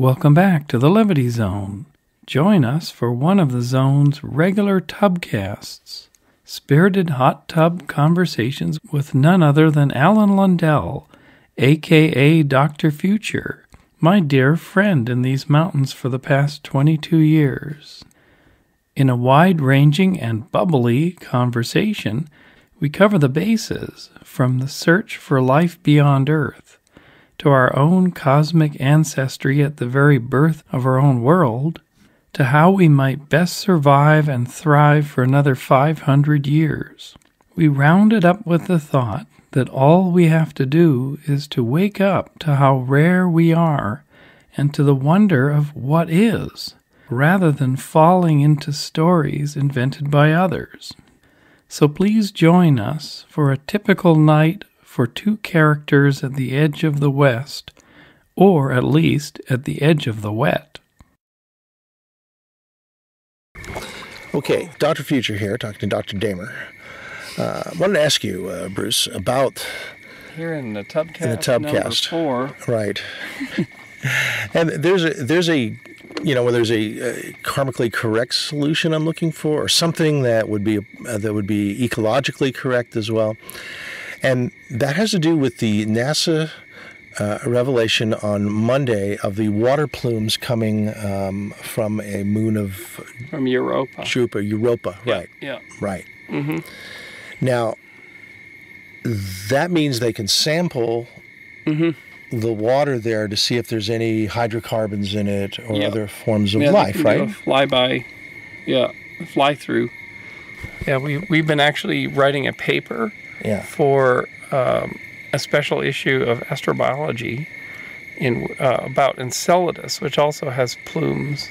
Welcome back to the Levity Zone. Join us for one of the zone's regular tubcasts spirited hot tub conversations with none other than Allan Lundell, aka Dr. Future, my dear friend in these mountains for the past 22 years. In a wide ranging and bubbly conversation, we cover the bases from the search for life beyond Earth to our own cosmic ancestry at the very birth of our own world, to how we might best survive and thrive for another 500 years. We round it up with the thought that all we have to do is to wake up to how rare we are and to the wonder of what is, rather than falling into stories invented by others. So please join us for a typical night for two characters at the edge of the West, or at least at the edge of the wet. Okay, Dr. Future here, talking to Dr. Damer. Uh, I wanted to ask you, uh, Bruce, about here in the tubcast, in the tubcast. four, right? and there's a there's a you know, where there's a, a, karmically correct solution I'm looking for, or something that would be uh, that would be ecologically correct as well, and that has to do with the NASA uh, revelation on Monday of the water plumes coming um, from a moon of from Europa. Europa, Europa, yeah, right? Yeah. Right. Mm-hmm. Now, that means they can sample mm-hmm. the water there to see if there's any hydrocarbons in it or yeah. other forms of yeah, life, right? Fly by, yeah, fly through. Yeah, we we've been actually writing a paper yeah. for um, a special issue of astrobiology in uh, about Enceladus, which also has plumes.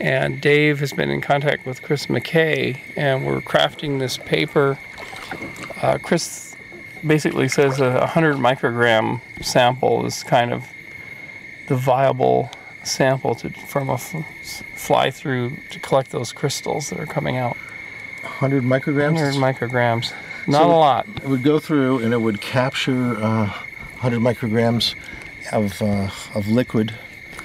And Dave has been in contact with Chris McKay, and we're crafting this paper. Uh, Chris basically says a 100 microgram sample is kind of the viable sample to, from a f- fly through to collect those crystals that are coming out. 100 micrograms? 100 micrograms. Not so a lot. It would go through and it would capture uh, 100 micrograms of, uh, of liquid.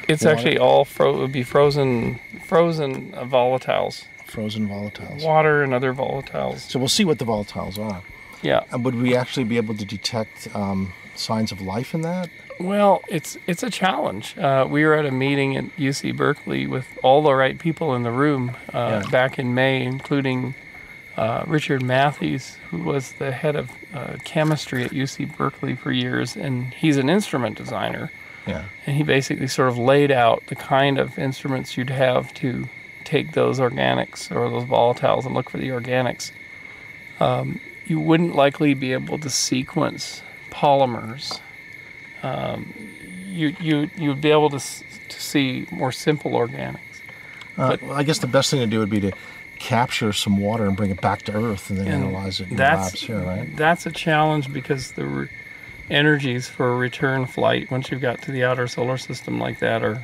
It's water. actually all fro- it would be frozen frozen uh, volatiles. Frozen volatiles. Water and other volatiles. So we'll see what the volatiles are. Yeah. And would we actually be able to detect um, signs of life in that? Well, it's it's a challenge. Uh, we were at a meeting at UC Berkeley with all the right people in the room uh, Yeah. back in May, including uh, Richard Mathies, who was the head of uh, chemistry at UC Berkeley for years, and he's an instrument designer. Yeah. And he basically sort of laid out the kind of instruments you'd have to take those organics or those volatiles and look for the organics. Um, you wouldn't likely be able to sequence polymers. Um, you you you'd be able to to see more simple organics. Uh, But- well, I guess the best thing to do would be to capture some water and bring it back to Earth and then And analyze it in that's labs here, right? that's a challenge because the re- energies for a return flight once you've got to the outer solar system like that are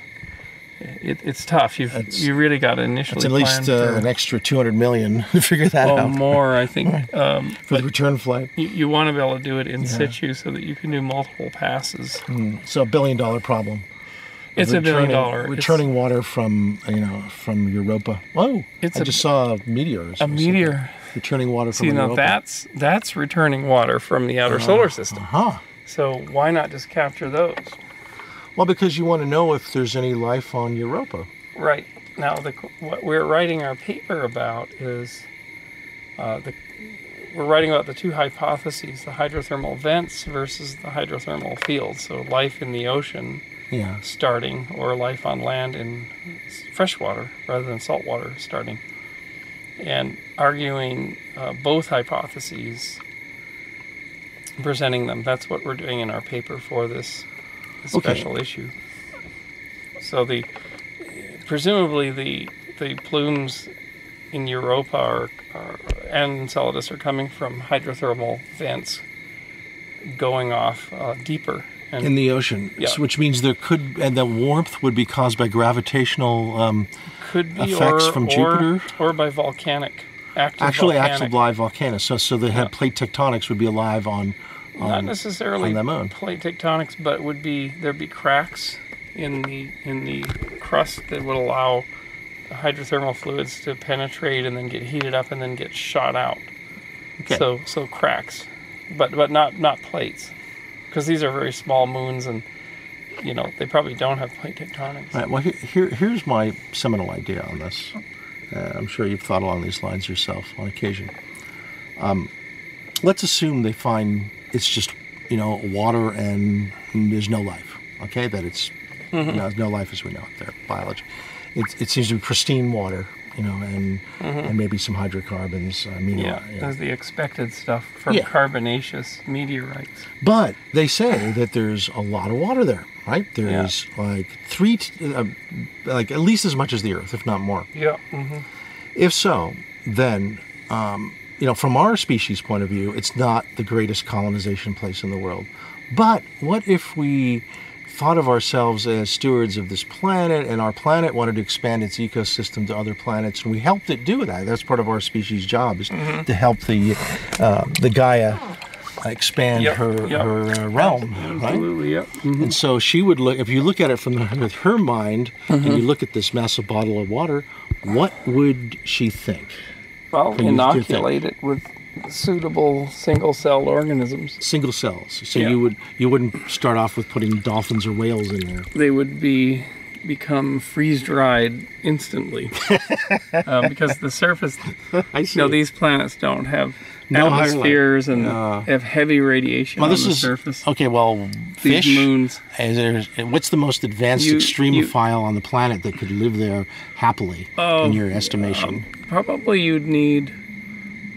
it, it's tough. You've you really got to initially It's at least uh, for- an extra 200 million to figure that well, out more, I think. Um, for the return flight. you, you want to be able to do it in Yeah. situ so that you can do multiple passes. Mm, So a billion dollar problem. It's a billion Returning- it's Returning water from you know from Europa. Whoa! It's I a- just saw a meteor. or a something. meteor. Returning water from See, now Europa. that's that's returning water from the outer solar system. Huh. So why not just capture those? Well, because you want to know if there's any life on Europa. Right now, the what we're writing our paper about is uh, the we're writing about the two hypotheses: the hydrothermal vents versus the hydrothermal fields. So life in the ocean Yeah. starting, or life on land in freshwater rather than saltwater starting, and arguing uh, both hypotheses, presenting them. That's what we're doing in our paper for this, this Okay. special issue. So the presumably the the plumes in Europa are, are, and Enceladus are coming from hydrothermal vents going off uh, deeper. And In the ocean, Yeah. So which means there could, and the warmth would be caused by gravitational, um, could be effects or, from or- Jupiter? or by volcanic active actually volcanic. active live volcanoes. So, so the Yeah. plate tectonics would be alive on, not necessarily on the moon. plate tectonics, but would be there'd be cracks in the in the crust that would allow hydrothermal fluids to penetrate and then get heated up and then get shot out. Okay. So so cracks, but but not not plates, because these are very small moons and you know they probably don't have plate tectonics. Right. Well, here, here, here's my seminal idea on this. Uh, I'm sure you've thought along these lines yourself on occasion. Um, let's assume they find it's just, you know, water and there's no life. Okay, that it's you know, no life as we know it there, biology. It, it seems to be pristine water, you know, and and maybe some hydrocarbons. I mean, Yeah, that's the expected stuff from Yeah. carbonaceous meteorites. But they say that there's a lot of water there, right? There's like three, t- uh, like at least as much as the Earth, if not more. Yeah. hmm If so, then, um, you know, from our species' point of view, it's not the greatest colonization place in the world. But what if we thought of ourselves as stewards of this planet and our planet wanted to expand its ecosystem to other planets and we helped it do that? That's part of our species' job is to help the, uh, the Gaia expand Yep, her, yep. her uh, realm, right? Absolutely. Yep. Mhm. And so she would look, if you look at it from the, with her mind and you look at this massive bottle of water, what would she think? Well, Can you do inoculate it with suitable single-celled organisms. Single cells. So Yeah. you would you wouldn't start off with putting dolphins or whales in there. They would be become freeze-dried instantly uh, because the surface. I You know, these planets don't have No higher atmospheres and Yeah. have heavy radiation well, on this the is surface. okay. Well, These fish. moons. Eh, is there, eh, what's the most advanced You- extremophile on the planet that could live there happily, Oh, in your estimation? Um, probably you'd need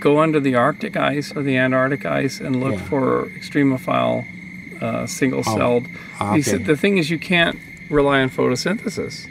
go under the Arctic ice or the Antarctic ice and look Yeah. for extremophile uh, single-celled. Oh, okay. The thing is, you can't rely on photosynthesis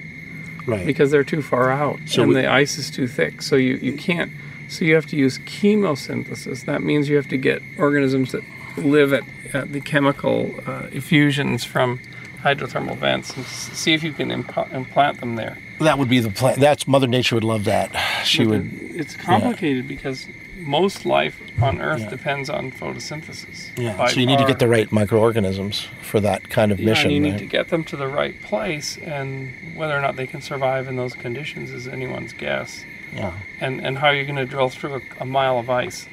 right. because they're too far out So and we- the ice is too thick. So you, you can't. So you have to use chemosynthesis. That means you have to get organisms that live at, at the chemical uh, effusions from hydrothermal vents and see if you can imp- implant them there. that would be the plan. That's Mother Nature would love that. She would. the- It's complicated because most life on Earth Yeah. depends on photosynthesis. Yeah. by So you need to get the right microorganisms for that kind of Yeah, mission. and you need right? to get them to the right place, and whether or not they can survive in those conditions is anyone's guess. yeah. And and how are you're going to drill through a, a mile of ice,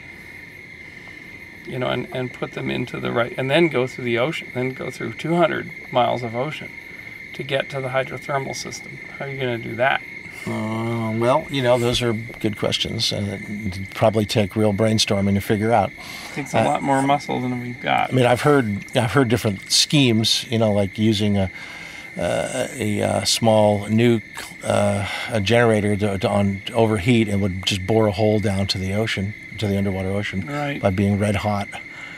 you know, and, and put them into the right, and then go through the ocean, then go through 200 miles of ocean to get to the hydrothermal system. How are you going to do that? Uh, well, you know, those are good questions, and it'd probably take real brainstorming to figure out. It takes a lot more muscle than we've got. I mean, I've heard I've heard different schemes. You know, like using a uh, a, uh small nuke uh, a generator to, to on to overheat and would just bore a hole down to the ocean, to the underwater ocean, Right. by being red hot.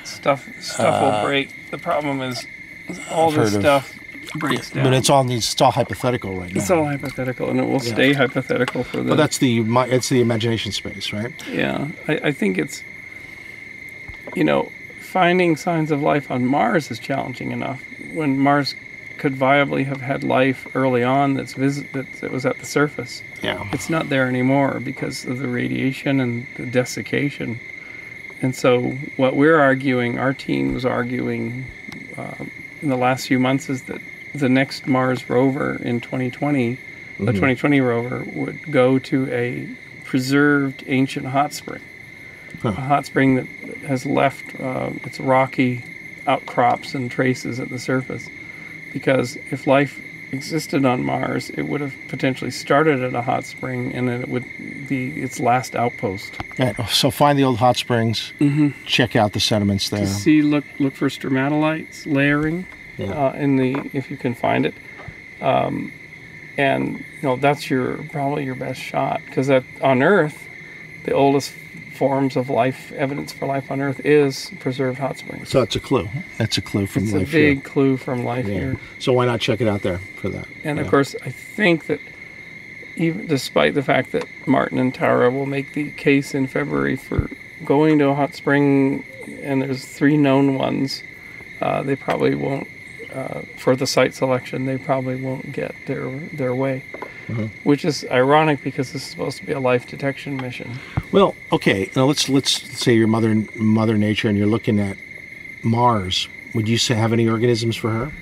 stuff stuff will break. The problem is all Uh, I've this heard of- stuff breaks down. But it's all these it's all hypothetical right now. It's all hypothetical, and it will Yeah. stay hypothetical for the. but that's the it's the imagination space, right? yeah. I, I think it's, you know, finding signs of life on Mars is challenging enough. When Mars could viably have had life early on, that's visit that, that was at the surface. Yeah. It's not there anymore because of the radiation and the desiccation. And so, what we're arguing, our team was arguing uh, in the last few months, is that the next Mars rover in 2020, the 2020 rover, would go to a preserved ancient hot spring. Huh. A hot spring that has left uh, its rocky outcrops and traces at the surface. Because if life existed on Mars, it would have potentially started at a hot spring and then it would be its last outpost. Right. So find the old hot springs. Check out the sediments there. To see, look, look for stromatolites layering Yeah. uh, in the if you can find it, um, and you know that's your probably your best shot because that on Earth, the oldest forms of life evidence for life on Earth is preserved hot springs. So it's a clue. That's a clue from It's a life big here. clue from life Yeah. here. So why not check it out there for that? And of course, I think that even despite the fact that Martin and Tara will make the case in February for going to a hot spring, and there's three known ones, uh, they probably won't. Uh, for the site selection, they probably won't get their their way, Mm-hmm. which is ironic because this is supposed to be a life detection mission. Well, okay. Now let's let's say you're mother Mother Nature and you're looking at Mars. Would you say have any organisms for her?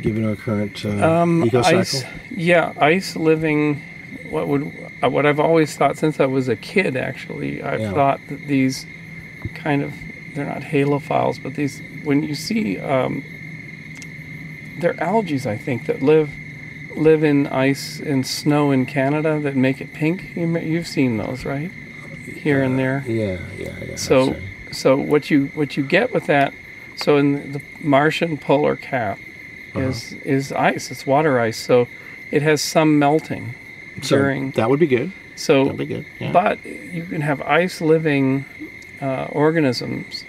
given our current uh, Um, eco ice, yeah, ice living. What would uh, what I've always thought since I was a kid. Actually, I've Yeah. thought that these kind of they're not halophiles, but these when you see um, they're algae, I think that live live in ice and snow in Canada that make it pink. You, you've seen those, right? Here and there. Yeah, yeah, yeah. So, so what you what you get with that? So in the Martian polar cap Uh-huh. is is ice. It's water ice. So it has some melting So during. that would be good. So, That'd be good. Yeah. but you can have ice living uh, organisms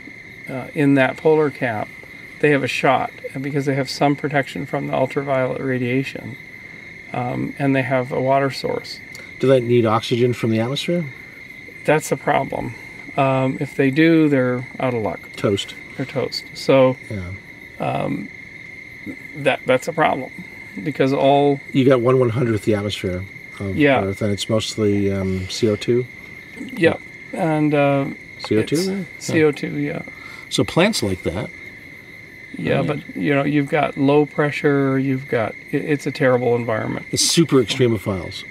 uh, in that polar cap. They have a shot because they have some protection from the ultraviolet radiation, um, and they have a water source. Do they need oxygen from the atmosphere? That's the problem. Um, if they do, they're out of luck. Toast. They're toast. So Yeah. um, that that's a problem because all You got one one hundredth the atmosphere of Yeah. Earth, and it's mostly um, CO two. yeah and uh, CO two. CO2 yeah So plants like that. Yeah but you know you've got low pressure you've got it, it's a terrible environment It's super extremophiles.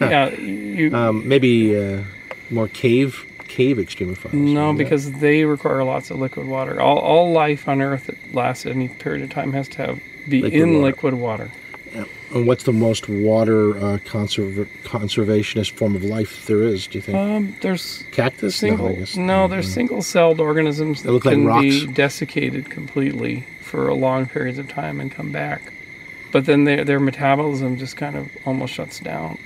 yeah you um, maybe uh, more cave cave extremophiles. no Maybe that- because they require lots of liquid water all, all life on earth that lasts any period of time has to have be Liquid in water. liquid water And what's the most water uh, conserv- conservationist form of life there is? Do you think? Um, there's cactus? single no, I guess- no, there's single-celled organisms that look like can be desiccated completely for a long periods of time and come back. But then their their metabolism just kind of almost shuts down.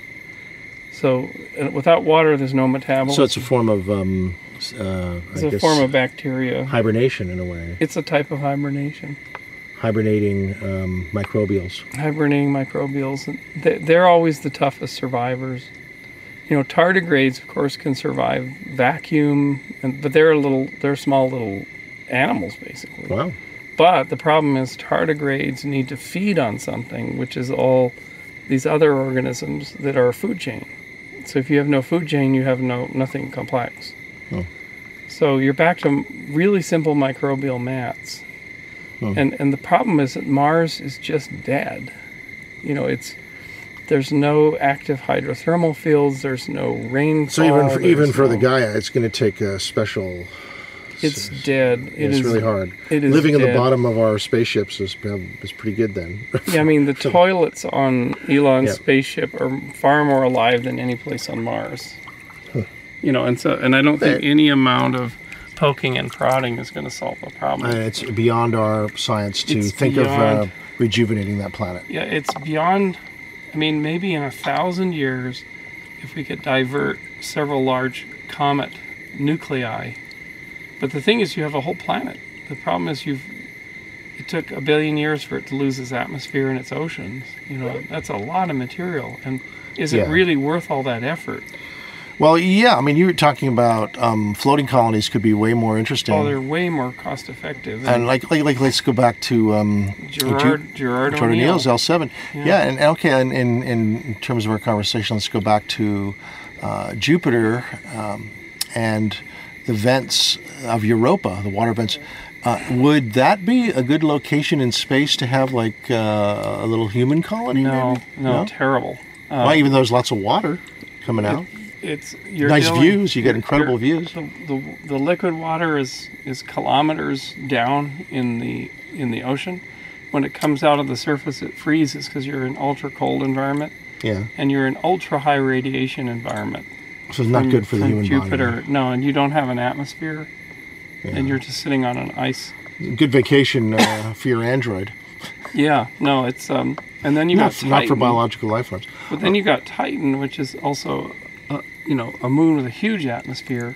So uh, without water there's no metabolism. So it's a form of um, uh, It's I a guess form of bacteria. hibernation in a way, it's a type of hibernation hibernating um, microbials. hibernating microbials they- they're always the toughest survivors you know tardigrades of course can survive vacuum and, but they're a little they're small little animals basically Wow. But the problem is tardigrades need to feed on something, which is all these other organisms that are a food chain. So if you have no food chain, you have no nothing complex. Oh. So you're back to really simple microbial mats. Oh. And and the problem is that Mars is just dead. You know, it's there's no active hydrothermal fields. There's no rainfall. So even for, even for the Gaia, it's going to take a special. it's dead. It it's is really hard. It is Living in the bottom of our spaceships is um, is pretty good then. Yeah, I mean the toilets on Elon's Yeah. spaceship are far more alive than any place on Mars. You know, and so and I don't think any amount of poking and prodding is going to solve the problem. and it's beyond our science to It's think of uh, rejuvenating that planet. yeah, it's beyond. I mean, maybe in a thousand years, if we could divert several large comet nuclei. But the thing is, you have a whole planet. The problem is, you've. It took a billion years for it to lose its atmosphere and its oceans. You know, that's a lot of material. And is it Yeah. really worth all that effort? Well, yeah. I mean, you were talking about um, floating colonies could be way more interesting. Oh, they're way more cost effective. and like, like, like, let's go back to um, Gerard, Gerard O'Neill. O'Neill's L7. Yeah. Yeah, and okay, and in, in terms of our conversation, let's go back to uh, Jupiter um, and the vents of Europa, the water vents. Uh, would that be a good location in space to have like uh, a little human colony? No, maybe? no, terrible. Why, even though there's lots of water coming out, it's you're nice dealing- views. You get incredible views. The, the, the liquid water is is kilometers down in the in the ocean. When it comes out of the surface, it freezes because you're in ultra cold environment Yeah, and you're in ultra high radiation environment. so it's not from- good for the human Jupiter. body. No, and you don't have an atmosphere, Yeah. and you're just sitting on an ice. Good vacation uh, for your android. Yeah, no, it's um, and then you Not, got not for biological life forms. But then you got Titan, which is also, you know, a moon with a huge atmosphere,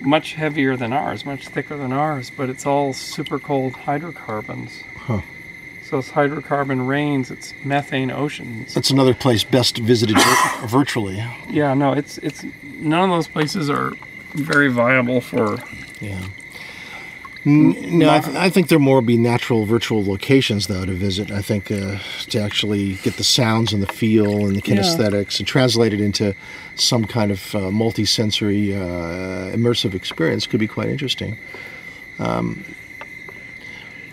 much heavier than ours, much thicker than ours, but it's all super cold hydrocarbons. Huh. So it's hydrocarbon rains, it's methane oceans. That's another place best visited virtually. Yeah, no, it's it's none of those places are very viable for. Yeah. No, I, th- I think there more be natural virtual locations though to visit. I think uh, to actually get the sounds and the feel and the kinesthetics and translate it into some kind of uh, multi-sensory uh, immersive experience could be quite interesting. Um,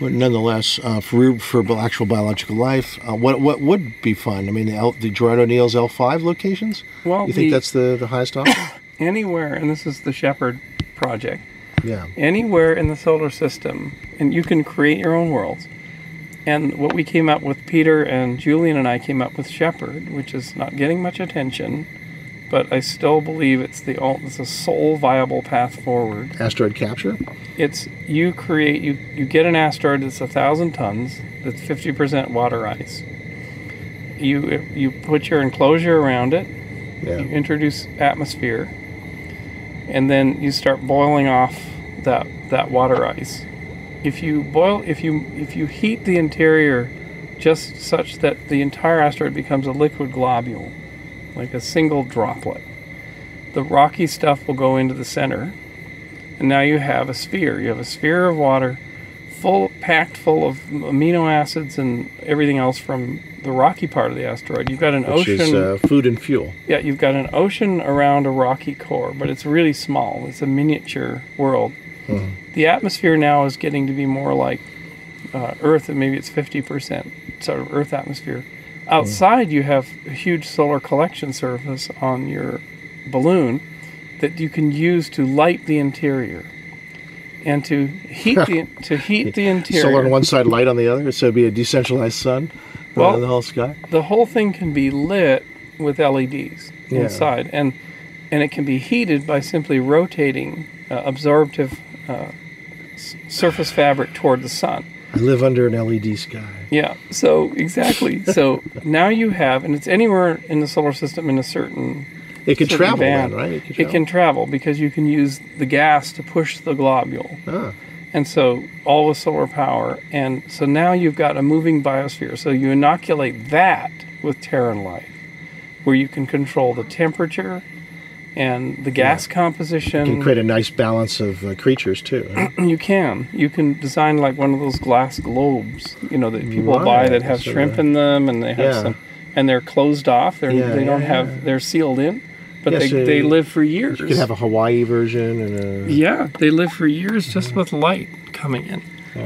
But nonetheless, uh, for for actual biological life, uh, what what would be fun? I mean, the, L, the Gerard O'Neill's L five locations. Well, you think the- that's the the highest offer? Anywhere, and this is the Shepherd project. Yeah. anywhere in the solar system, and you can create your own worlds. And what we came up with, Peter and Julian and I came up with Shepherd, which is not getting much attention, but I still believe it's the it's the sole viable path forward. Asteroid capture. It's you create you you get an asteroid that's a thousand tons that's fifty percent water ice. You you put your enclosure around it, Yeah. you introduce atmosphere and then you start boiling off that that water ice. If you boil if you if you heat the interior just such that the entire asteroid becomes a liquid globule like a single droplet the rocky stuff will go into the center and now you have a sphere. You have a sphere of water full packed full of amino acids and everything else from the rocky part of the asteroid you've got an Which ocean is uh, food and fuel. yeah, you've got an ocean around a rocky core, but it's really small. It's a miniature world. The atmosphere now is getting to be more like uh, Earth, and maybe it's 50% sort of Earth atmosphere. Outside, you have a huge solar collection surface on your balloon that you can use to light the interior and to heat the to heat the interior. Solar on one side, light on the other, so it'd be a decentralized sun Well- in the whole sky. the whole thing can be lit with LEDs Yeah. inside, and and it can be heated by simply rotating uh, absorptive uh, s- surface fabric toward the sun. I live under an LED sky. Yeah. So exactly. so now you have, and it's anywhere in the solar system in a certain It could certain travel, band. then, right? It could It can travel because you can use the gas to push the globule. Ah, And so all with solar power. And so now you've got a moving biosphere. So you inoculate that with Terran life, where you can control the temperature and the gas composition. You can create a nice balance of uh, creatures too. huh? You can. You can design like one of those glass globes, you know, that people Right, buy that have so shrimp the- in them and they have Yeah. some and they're closed off. They're, Yeah, they don't yeah, have yeah. they're sealed in, but Yeah, they, so they live for years. You could have a Hawaii version and a. Yeah, they live for years just with light coming in.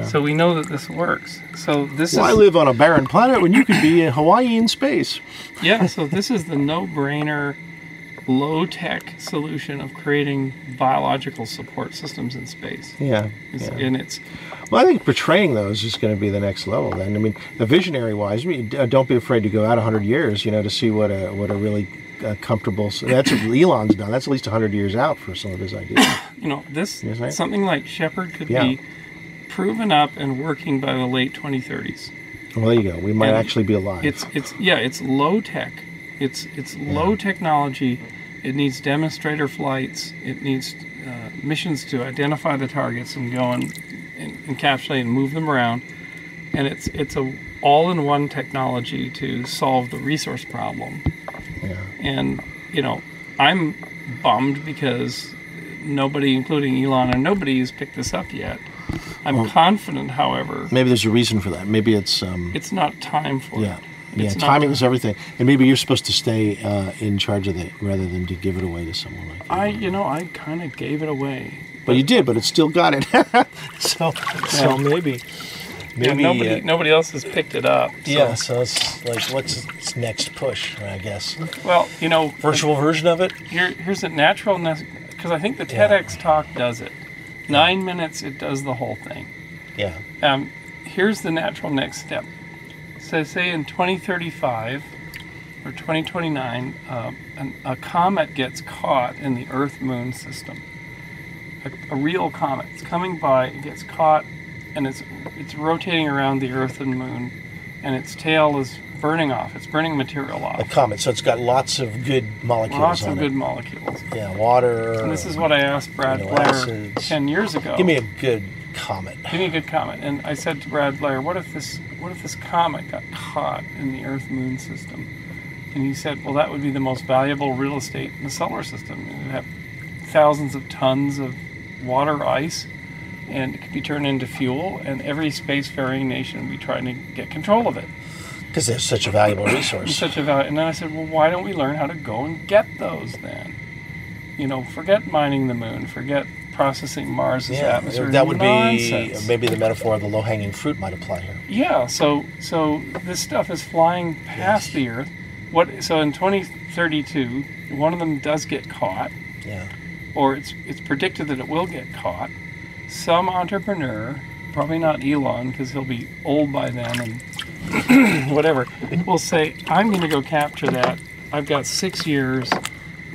So we know that this works. So this Well, I is live on a barren planet when you could be in Hawaii in space. yeah. So this is the no-brainer, low-tech solution of creating biological support systems in space. Yeah. It's, yeah. And it's Well, I think portraying those is going to be the next level. Then, I mean, the visionary wise, I mean, don't be afraid to go out hundred years, you know, to see what a what a really uh, comfortable. So that's what Elon's done. That's at least hundred years out for some of his ideas. you know this something like Shepherd could Yeah. be proven up and working by the late 2030s. well, there you go. We might And actually be alive. It's it's yeah, it's low tech. It's it's low technology. It needs demonstrator flights. It needs uh, missions to identify the targets and go and, and encapsulate and move them around. And it's it's a all-in-one technology to solve the resource problem. Yeah. And you know, I'm bummed because nobody, including Elon or nobody, has picked this up yet. I'm confident, however, Maybe there's a reason for that. Maybe it's um, it's not time for yeah. it. Yeah, It's timing time. is everything, and maybe you're supposed to stay uh, in charge of it rather than to give it away to someone like that. I, you know, I kind of gave it away. But you did, but it still got it. so, so maybe, Yeah, nobody, uh, nobody else has picked it up. so- Yeah, so it's like, what's its next push? I guess Well, you know, virtual version of it. here, here's a natural because I think the TEDx talk does it. Nine minutes, it does the whole thing. Yeah, Um, here's the natural next step. So, say in 2035 or 2029, uh, an, a comet gets caught in the Earth Moon system. A, a real comet. It's coming by, it gets caught, and it's, it's rotating around the Earth and Moon, and its tail is burning off. It's burning material off. a comet. So it's got lots of good molecules Lots of it. good molecules. Yeah, water. And this is what I asked Brad Blair acids. 10 years ago. Give me a good comet. Give me a good comment. And I said to Brad Blair, "What if this? What if this comet got caught in the Earth Moon system?" And he said, "Well, that would be the most valuable real estate in the solar system. It would have thousands of tons of water ice, and it could be turned into fuel. And every spacefaring nation would be trying to get control of it. Because they're such a valuable resource. such a value." And then I said, "Well, why don't we learn how to go and get those then? You know, forget mining the moon, forget processing Mars's Yeah, atmosphere. that would Nonsense. be maybe the metaphor of the low-hanging fruit might apply here. Yeah, so so this stuff is flying past Yes. the Earth. What? So in 2032, one of them does get caught, Yeah. or it's it's predicted that it will get caught. Some entrepreneur, probably not Elon, because he'll be old by then and whatever, will say, "I'm going to go capture that. I've got six years.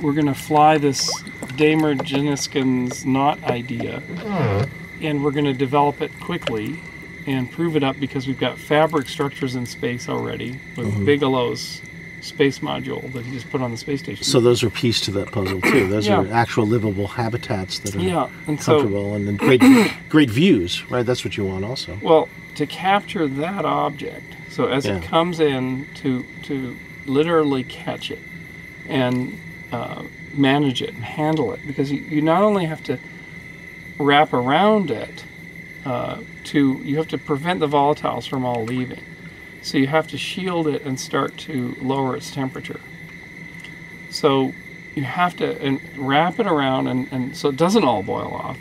We're going to fly this Damer Jenniskens Nott idea, hmm. and we're going to develop it quickly." and prove it up because we've got fabric structures in space already with mm-hmm. Bigelow's space module that he just put on the space station. So those are pieced to that puzzle too. Those Yeah. are actual livable habitats that are yeah, and so comfortable and then great great views, right? That's what you want also. well to capture that object. So as Yeah. it comes in, to to literally catch it and uh, manage it and handle it because you, you not only have to wrap around it uh, to you have to prevent the volatiles from all leaving. So you have to shield it and start to lower its temperature. So you have to wrap it around and, and so it doesn't all boil off.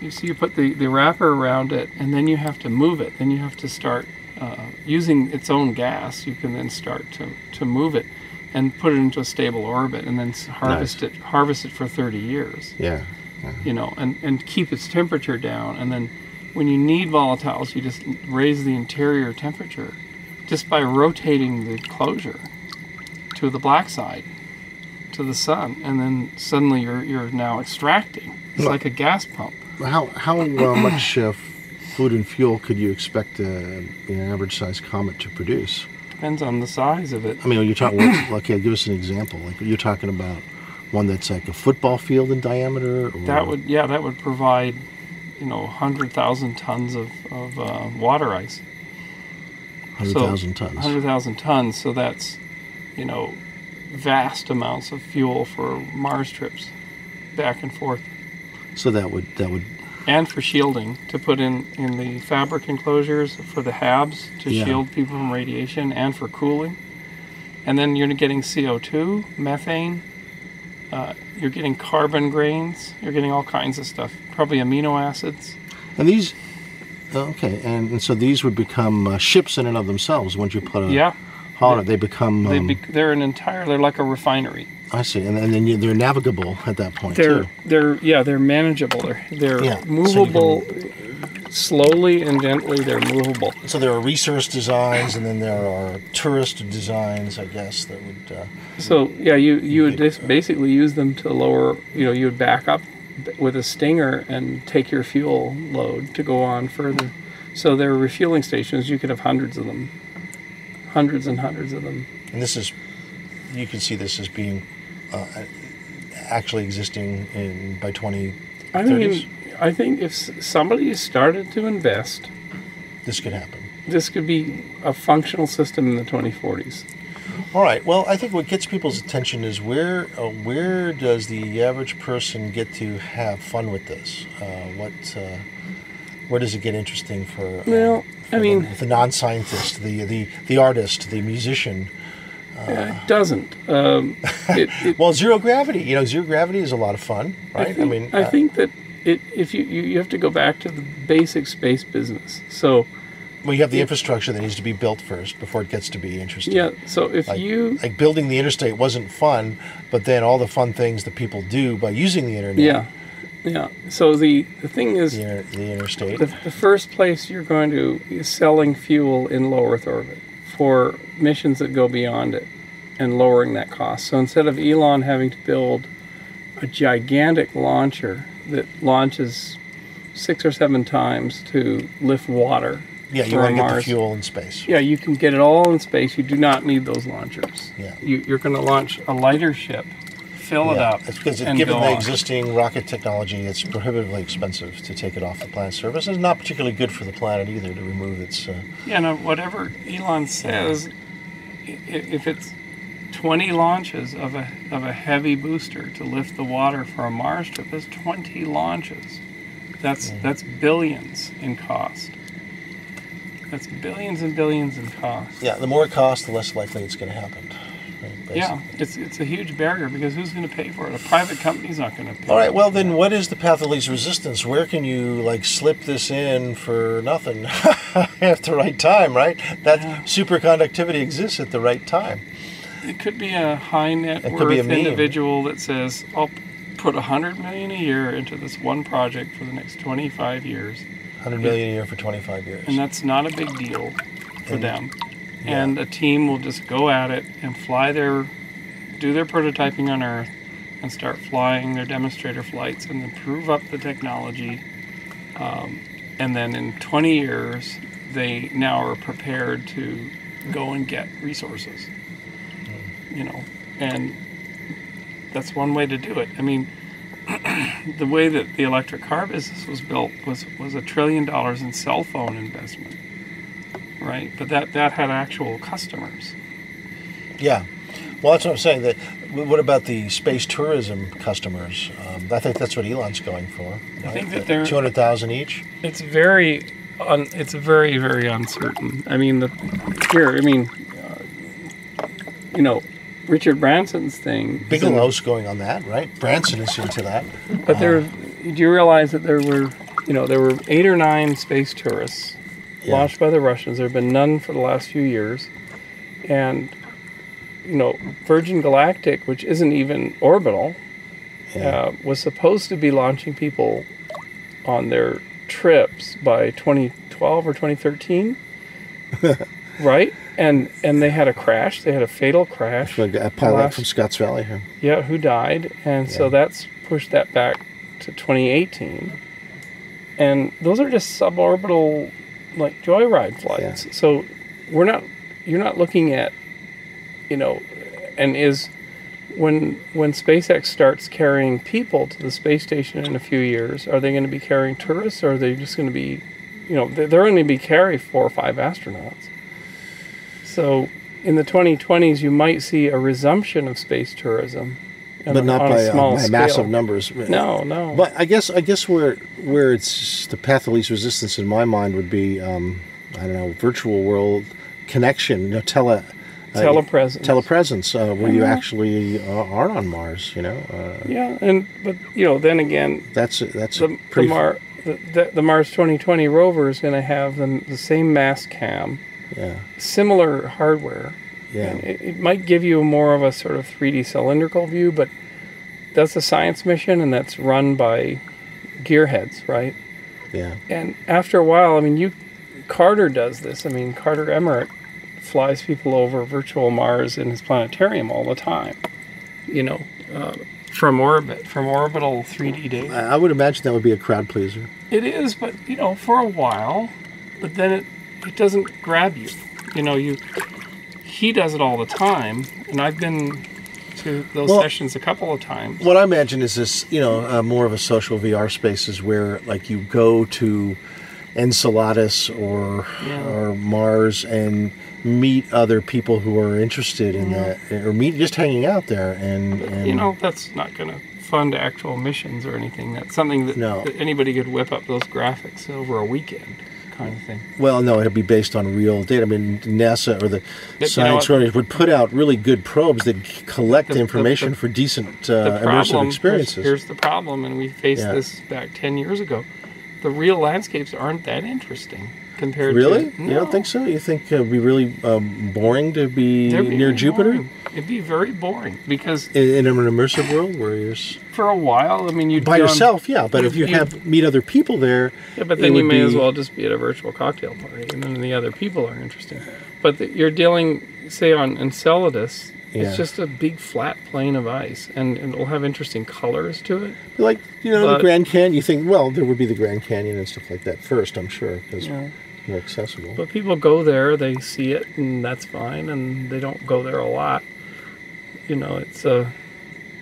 You see, you put the, the wrapper around it and then you have to move it. Then you have to start uh, using its own gas. You can then start to, to move it and put it into a stable orbit and then harvest it harvest it for 30 years Yeah. you know, and, and keep its temperature down. And then when you need volatiles, you just raise the interior temperature just by rotating the closure to the black side, to the sun. And then suddenly you're, you're now extracting. It's Well- like a gas pump. How how uh, much uh, food and fuel could you expect uh, an average sized comet to produce? Depends on the size of it. I mean, are you talking? okay, give us an example. Like you're talking about one that's like a football field in diameter. Or, That would, yeah, that would provide, you know, 100,000 tons of, of uh, water ice. Hundred thousand tons. 100,000 tons. So that's, you know, vast amounts of fuel for Mars trips back and forth. So that would that would And for shielding, to put in, in the fabric enclosures for the HABs to Yeah. shield people from radiation and for cooling. And then you're getting CO2, methane, uh, you're getting carbon grains, you're getting all kinds of stuff, probably amino acids. and these. Okay, and, and so these would become uh, ships in and of themselves once you put a Yeah, hull. They become. they Um, be, they're an entire, they're like a refinery. I see, and, and then you, they're navigable at that point They're too. they're yeah they're manageable. They're they're Yeah, so movable slowly and gently. They're movable. So there are resource designs, and then there are tourist designs, I guess, that would. Uh, So yeah, you you would just basically use them to lower. You know, you would back up with a stinger and take your fuel load to go on further. So there are refueling stations. You could have hundreds of them, hundreds and hundreds of them. and this is, you can see this as being uh, actually existing in by 2030s. I mean, I think if somebody started to invest, this could happen. this could be a functional system in the 2040s. All right. Well, I think what gets people's attention is where uh, where does the average person get to have fun with this? Uh, what uh, where does it get interesting for? uh, Well, for I mean- the, the non-scientist, the the the artist, the musician. Uh, it doesn't. Um, it, it, Well, zero gravity. You know, zero gravity is a lot of fun, right? I, think, mean, I uh, think that it, if you, you you have to go back to the basic space business. So well, you have the infrastructure that needs to be built first before it gets to be interesting. yeah, so if Like, you like building the interstate wasn't fun, but then all the fun things that people do by using the internet. yeah yeah. So the the thing is, The, inter, the interstate. the, the first place you're going to is selling fuel in low Earth orbit for missions that go beyond it and lowering that cost. So instead of Elon having to build a gigantic launcher that launches six or seven times to lift water. Yeah, you want to get the fuel in space. Yeah, you can get it all in space. You do not need those launchers. Yeah. You, you're going to launch a lighter ship, fill it up, It's because given the on. existing rocket technology, it's prohibitively expensive to take it off the planet's surface. It's not particularly good for the planet either to remove its. Uh, Yeah, no, whatever Elon says, if it's 20 launches of a, of a heavy booster to lift the water for a Mars trip, that's 20 launches. That's, that's billions in cost. That's billions and billions in cost. yeah, the more it costs, the less likely it's going to happen. basically. Yeah, it's it's a huge barrier because who's going to pay for it? A private company's not going to pay. All right. Well, then, what is the path of least resistance? Where can you like slip this in for nothing at the right time? Right. That superconductivity exists at the right time. It could be a high net It could be a worth individual that says, "I'll put a hundred million a year into this one project for the next twenty-five years," Hundred million a year for twenty-five years. and that's not a big deal for And- them. And a team will just go at it and fly their, do their prototyping on Earth, and start flying their demonstrator flights and then prove up the technology. Um, and then in 20 years, they now are prepared to go and get resources. You know, and that's one way to do it. I mean, the way that the electric car business was built was was a trillion dollars in cell phone investment, right? But that that had actual customers. Yeah. Well, that's what I'm saying. That what about the space tourism customers? Um, I think that's what Elon's going for. I think that they're- two hundred thousand each. It's very, un, it's very very uncertain. I mean, the here, I mean, uh, you know, Richard Branson's thing. Bigelow's going on that, right? Branson is into that. But there, do you realize that there were, you know, there were eight or nine space tourists Yeah. launched by the Russians. There have been none for the last few years, and you know, Virgin Galactic, which isn't even orbital, Yeah. uh, was supposed to be launching people on their trips by 2012 or 2013, right? And and they had a crash. They had a fatal crash. a pilot from Scotts Valley here. Yeah, who died, and so that's pushed that back to 2018. And those are just suborbital, like joyride flights. So we're not, you're not looking at, you know, and is when when SpaceX starts carrying people to the space station in a few years, are they going to be carrying tourists, or are they just going to be, you know, they're, they're going to be carry four or five astronauts. So in the 2020s, you might see a resumption of space tourism, but not on by, a uh, small by massive numbers. No, no. But I guess I guess where where it's the path of least resistance in my mind would be um, I don't know virtual world connection, you know, tele. uh, telepresence. telepresence, uh, where you Mhm. actually uh, are on Mars. You know, uh, yeah, and but you know, then again, that's that's the, the. Mar the, the, the Mars 2020 rover is going to have the, the same Mastcam, yeah, similar hardware. yeah, it, it might give you more of a sort of 3D cylindrical view, but that's a science mission and that's run by gearheads, right? yeah. And after a while, I mean, you Carter does this. I mean, Carter Emmart flies people over virtual Mars in his planetarium all the time. You know, uh, from orbit, from orbital 3D data. I I would imagine that would be a crowd pleaser. It is, but you know, for a while, but then it it doesn't grab you. You know, you he does it all the time, and I've been to those Well- sessions a couple of times. What I imagine is this, you know, uh, more of a social VR spaces where like you go to Enceladus or Yeah. or Mars and meet other people who are interested in that, or meet just hanging out there and, and you know, that's not going to fund actual missions or anything. That's something that, No. that anybody could whip up those graphics over a weekend, kind of thing. Well, no, it'd be based on real data. I mean, NASA or the know science what? writers would put out really good probes that collect The- the- information the- for decent The uh, immersive experiences. Here's, here's the problem, and we faced Yeah. this back ten years ago. The real landscapes aren't that interesting compared to really? to. You don't think so? You think it'd be really um, boring to be near Jupiter boring. It'd be very boring because in, in an immersive world where you're for a while, I mean, you'd by be yourself? Yeah, but if you you- have meet other people there, yeah, but then you may as well just be at a virtual cocktail party, and then the other people are interesting. But the, you're dealing, say, on Enceladus. Yeah. It's just a big flat plane of ice, and and it'll have interesting colors to it. like you know the Grand Canyon. You think well, there would be the Grand Canyon and stuff like that first. I'm sure because Yeah. more accessible. But people go there, they see it, and that's fine, and they don't go there a lot. You know, it's a.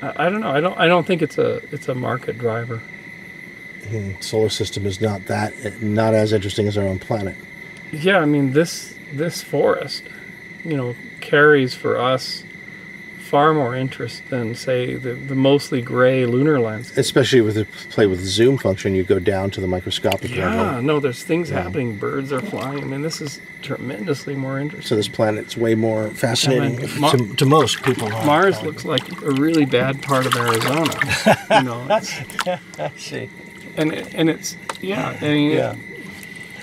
I don't know. I don't. I don't think it's a. It's a market driver. Hmm, solar system is not that not as interesting as our own planet. Yeah, I mean this this forest, you know, carries for us far more interest than, say, the, the mostly gray lunar landscape. Especially with the play with the zoom function, you go down to the microscopic Yeah, level. no, there's things happening. Birds are flying. I mean, this is tremendously more interesting. So this planet's way more fascinating I mean, Mar- to, to most people. Mars looks like a really bad part of Arizona. you know, I see. and it, and it's yeah. I mean, Yeah.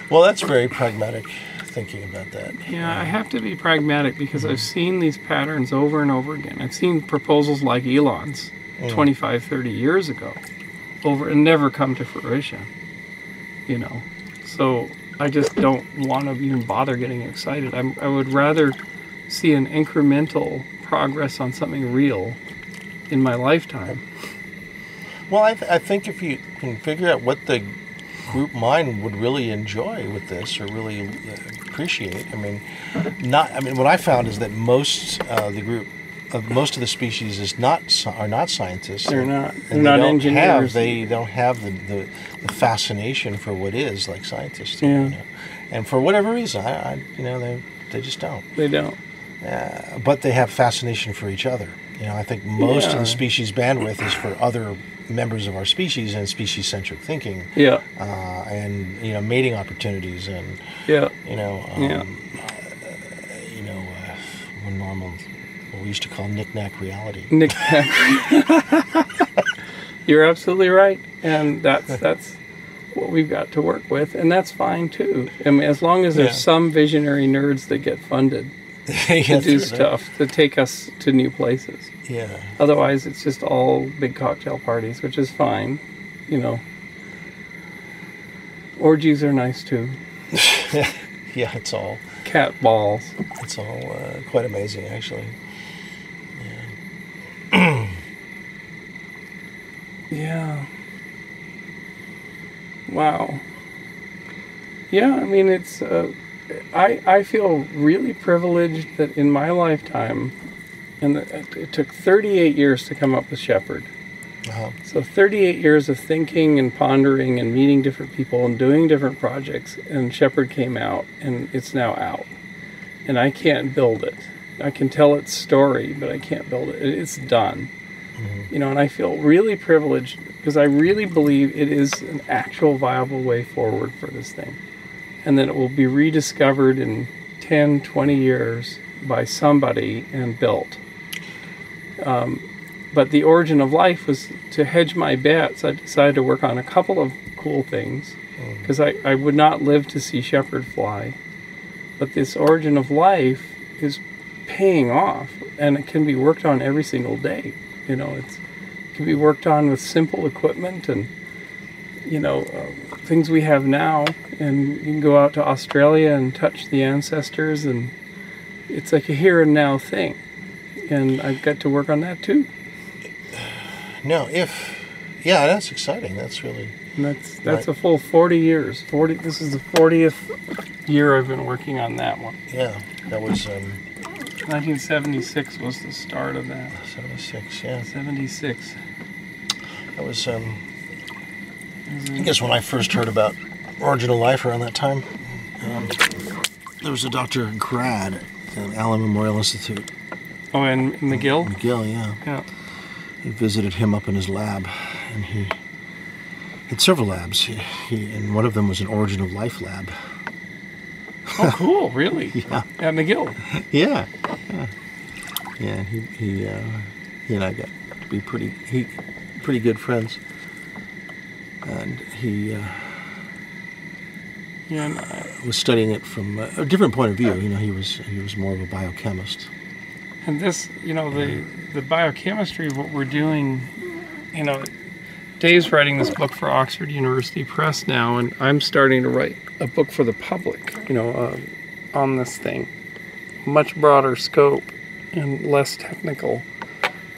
Well, that's very pragmatic thinking about that. Yeah, I have to be pragmatic because I've seen these patterns over and over again. I've seen proposals like Elon's 25, 30 years ago over and never come to fruition. You know, so I just don't want to even bother getting excited. I'm, I would rather see an incremental progress on something real in my lifetime. Well, I, th- I think if you can figure out what the group mind would really enjoy with this or really uh, appreciate, I mean, not. I mean, what I found is that most uh, the group, of most of the species is not are not scientists. They're not- they're they not don't engineers. Have, they don't have the, the, the fascination for what is like scientists. Yeah. You know? And for whatever reason, I, I you know they they just don't. They don't. Uh, but they have fascination for each other. You know, I think most of the species bandwidth is for other members of our species and species-centric thinking, Yeah, uh, and you know, mating opportunities, and yeah, you know, um, Yeah. uh, you know, uh, when normal, what we used to call knick-knack reality. Nick You're absolutely right, and that's that's what we've got to work with, and that's fine too. I mean, as long as there's Yeah. some visionary nerds that get funded yeah, to do stuff to take us to new places. Yeah, Otherwise, it's just all big cocktail parties, which is fine, you know. Orgies are nice too. yeah, it's all Cat balls. it's all uh, quite amazing, actually. Yeah. Wow. Yeah, I mean, it's. Uh, I I feel really privileged that in my lifetime, and it took 38 years to come up with Shepherd. Uh-huh. So 38 years of thinking and pondering and meeting different people and doing different projects, and Shepherd came out, and it's now out, and I can't build it. I can tell its story, but I can't build it. It- It's done you know, and I feel really privileged because I really believe it is an actual viable way forward for this thing. And that it will be rediscovered in 10, 20 years by somebody and built. Um, but the origin of life was to hedge my bets. I decided to work on a couple of cool things because I, I would not live to see shepherd fly. But this origin of life is paying off and it can be worked on every single day. You know, it's, it can be worked on with simple equipment and, you know, uh, things we have now. And you can go out to Australia and touch the ancestors, and it's like a here and now thing. And I've got to work on that too. No, if yeah, that's exciting. That's really And that's that's Right. a full 40 years. 40. This is the 40th year I've been working on that one. yeah. That was um, 1976 was the start of that. seventy-six. Yeah, 76. that was um, I guess when I first heard about original life around that time, um, there was a Dr. Grad at Allan Memorial Institute, Oh, and McGill. McGill. Yeah, Yeah. I visited him up in his lab, and he had several labs. He, he and one of them was an origin of life lab. Oh, cool. Really? Yeah. At McGill. Yeah, yeah, yeah. And he he uh, he and I got to be pretty he pretty good friends, and he uh, Yeah. And I, was studying it from a, a different point of view. You know, he was he was more of a biochemist. And this, you know, the the biochemistry of what we're doing, you know, Dave's writing this book for Oxford University Press now, and I'm starting to write a book for the public, you know, uh, on this thing, much broader scope and less technical.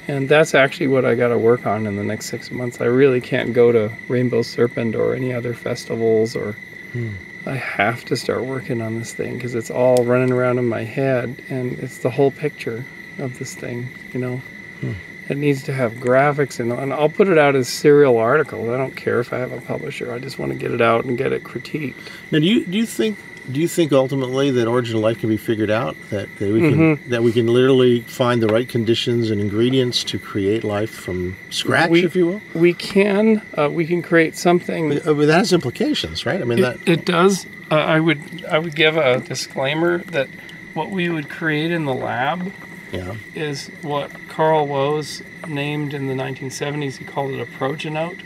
And that's actually what I got to work on in the next six months. I really can't go to Rainbow Serpent or any other festivals, or hmm. I have to start working on this thing because it's all running around in my head, and it's the whole picture of this thing. You know, hmm. it needs to have graphics, and, and I'll put it out as serial articles. I don't care if I have a publisher. I just want to get it out and get it critiqued. Now, do you do you think do you think ultimately that origin of life can be figured out? That, that we can that we can literally find the right conditions and ingredients to create life from scratch, We- if you will? We can uh, we can create something. Uh, But that has implications, right? I mean, that It, it does. Uh, I would I would give a disclaimer that what we would create in the lab yeah, is what Carl Woese named in the 1970s. He called it a progenote.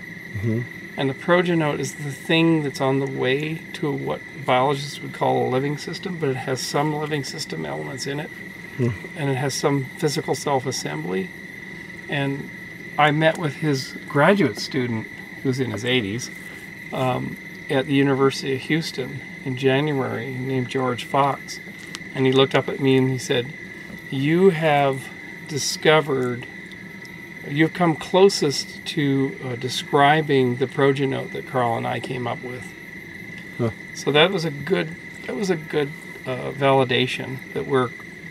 And the progenote is the thing that's on the way to what biologists would call a living system, but it has some living system elements in it, and it has some physical self assembly. And I met with his graduate student, who's in his 80s, um, at the University of Houston in January, named George Fox. And he looked up at me and he said, You have discovered, you've come closest to uh, describing the progenote that Carl and I came up with. Huh. So that was a good, that was a good uh, validation that we're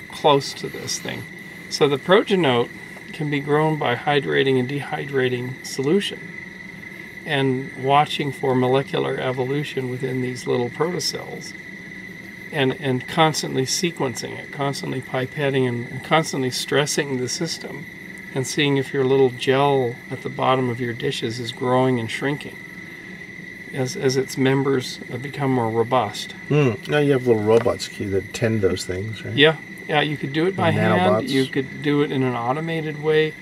close to this thing. So the progenote can be grown by hydrating and dehydrating solution and watching for molecular evolution within these little protocells and, and constantly sequencing it, constantly pipetting and, and constantly stressing the system and seeing if your little gel at the bottom of your dishes is growing and shrinking as, as its members become more robust. mm. now you have little robots that tend those things, right? Yeah, yeah, you could do it by hand. Nanobots. You could do it in an automated way.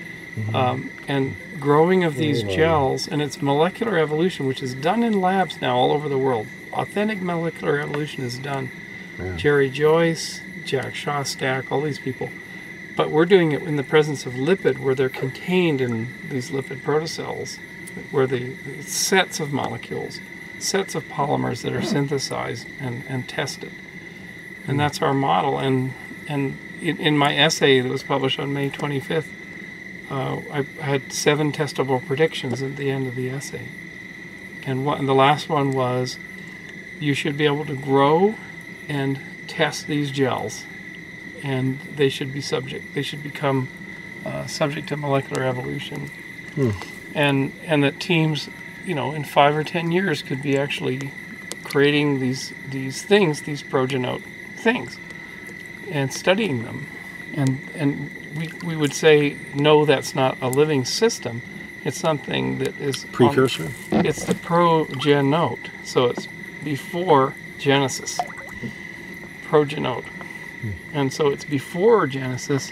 Um, and growing of these Oh, wow. gels and its molecular evolution, which is done in labs now all over the world. Authentic molecular evolution is done. Yeah. Jerry Joyce, Jack Szostak, all these people. But we're doing it in the presence of lipid, where they're contained in these lipid protocells, where the sets of molecules, sets of polymers that are synthesized and, and tested. And that's our model. And and in, in my essay that was published on May 25th, uh, I had seven testable predictions at the end of the essay. And one, the last one was you should be able to grow and test these gels, and they should be subject. They should become uh, subject to molecular evolution, and and that teams, you know, in five or ten years could be actually creating these these things, these progenote things, and studying them, and and we we would say no, that's not a living system. It's something that is on- Precursor. it's the progenote, so it's before Genesis. Progenote, and so it's before Genesis,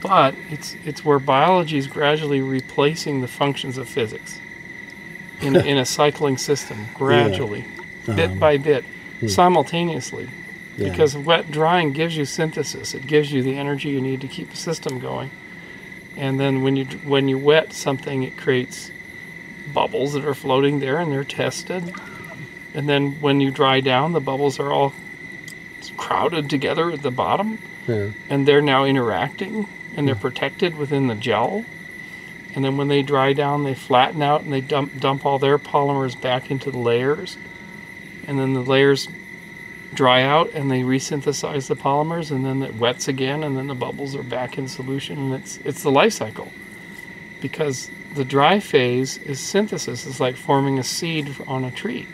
but it's it's where biology is gradually replacing the functions of physics in in a cycling system, gradually, bit uh-huh. by bit, hmm. simultaneously. Yeah. Because wet drying gives you synthesis, it gives you the energy you need to keep the system going. And then when you when you wet something, it creates bubbles that are floating there and they're tested. And then when you dry down, the bubbles are all crowded together at the bottom Yeah. and they're now interacting and they're hmm. protected within the gel. And then when they dry down, they flatten out and they dump dump all their polymers back into the layers. And then the layers dry out and they resynthesize the polymers and then it wets again and then the bubbles are back in solution and it's it's the life cycle. Because the dry phase is synthesis, it's like forming a seed on a tree.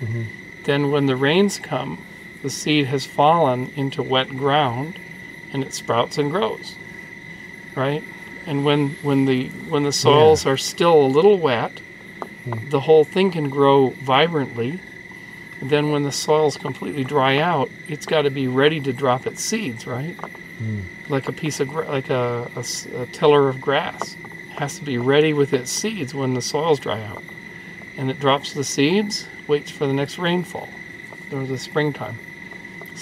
Mm-hmm. Then when the rains come, the seed has fallen into wet ground and it sprouts and grows. Right? And when when the when the soils are still a little wet, hmm. the whole thing can grow vibrantly. And then when the soils completely dry out, it's got to be ready to drop its seeds, right? Hmm. Like a piece of like a, a a tiller of grass it has to be ready with its seeds when the soils dry out. And it drops the seeds, waits for the next rainfall or the springtime.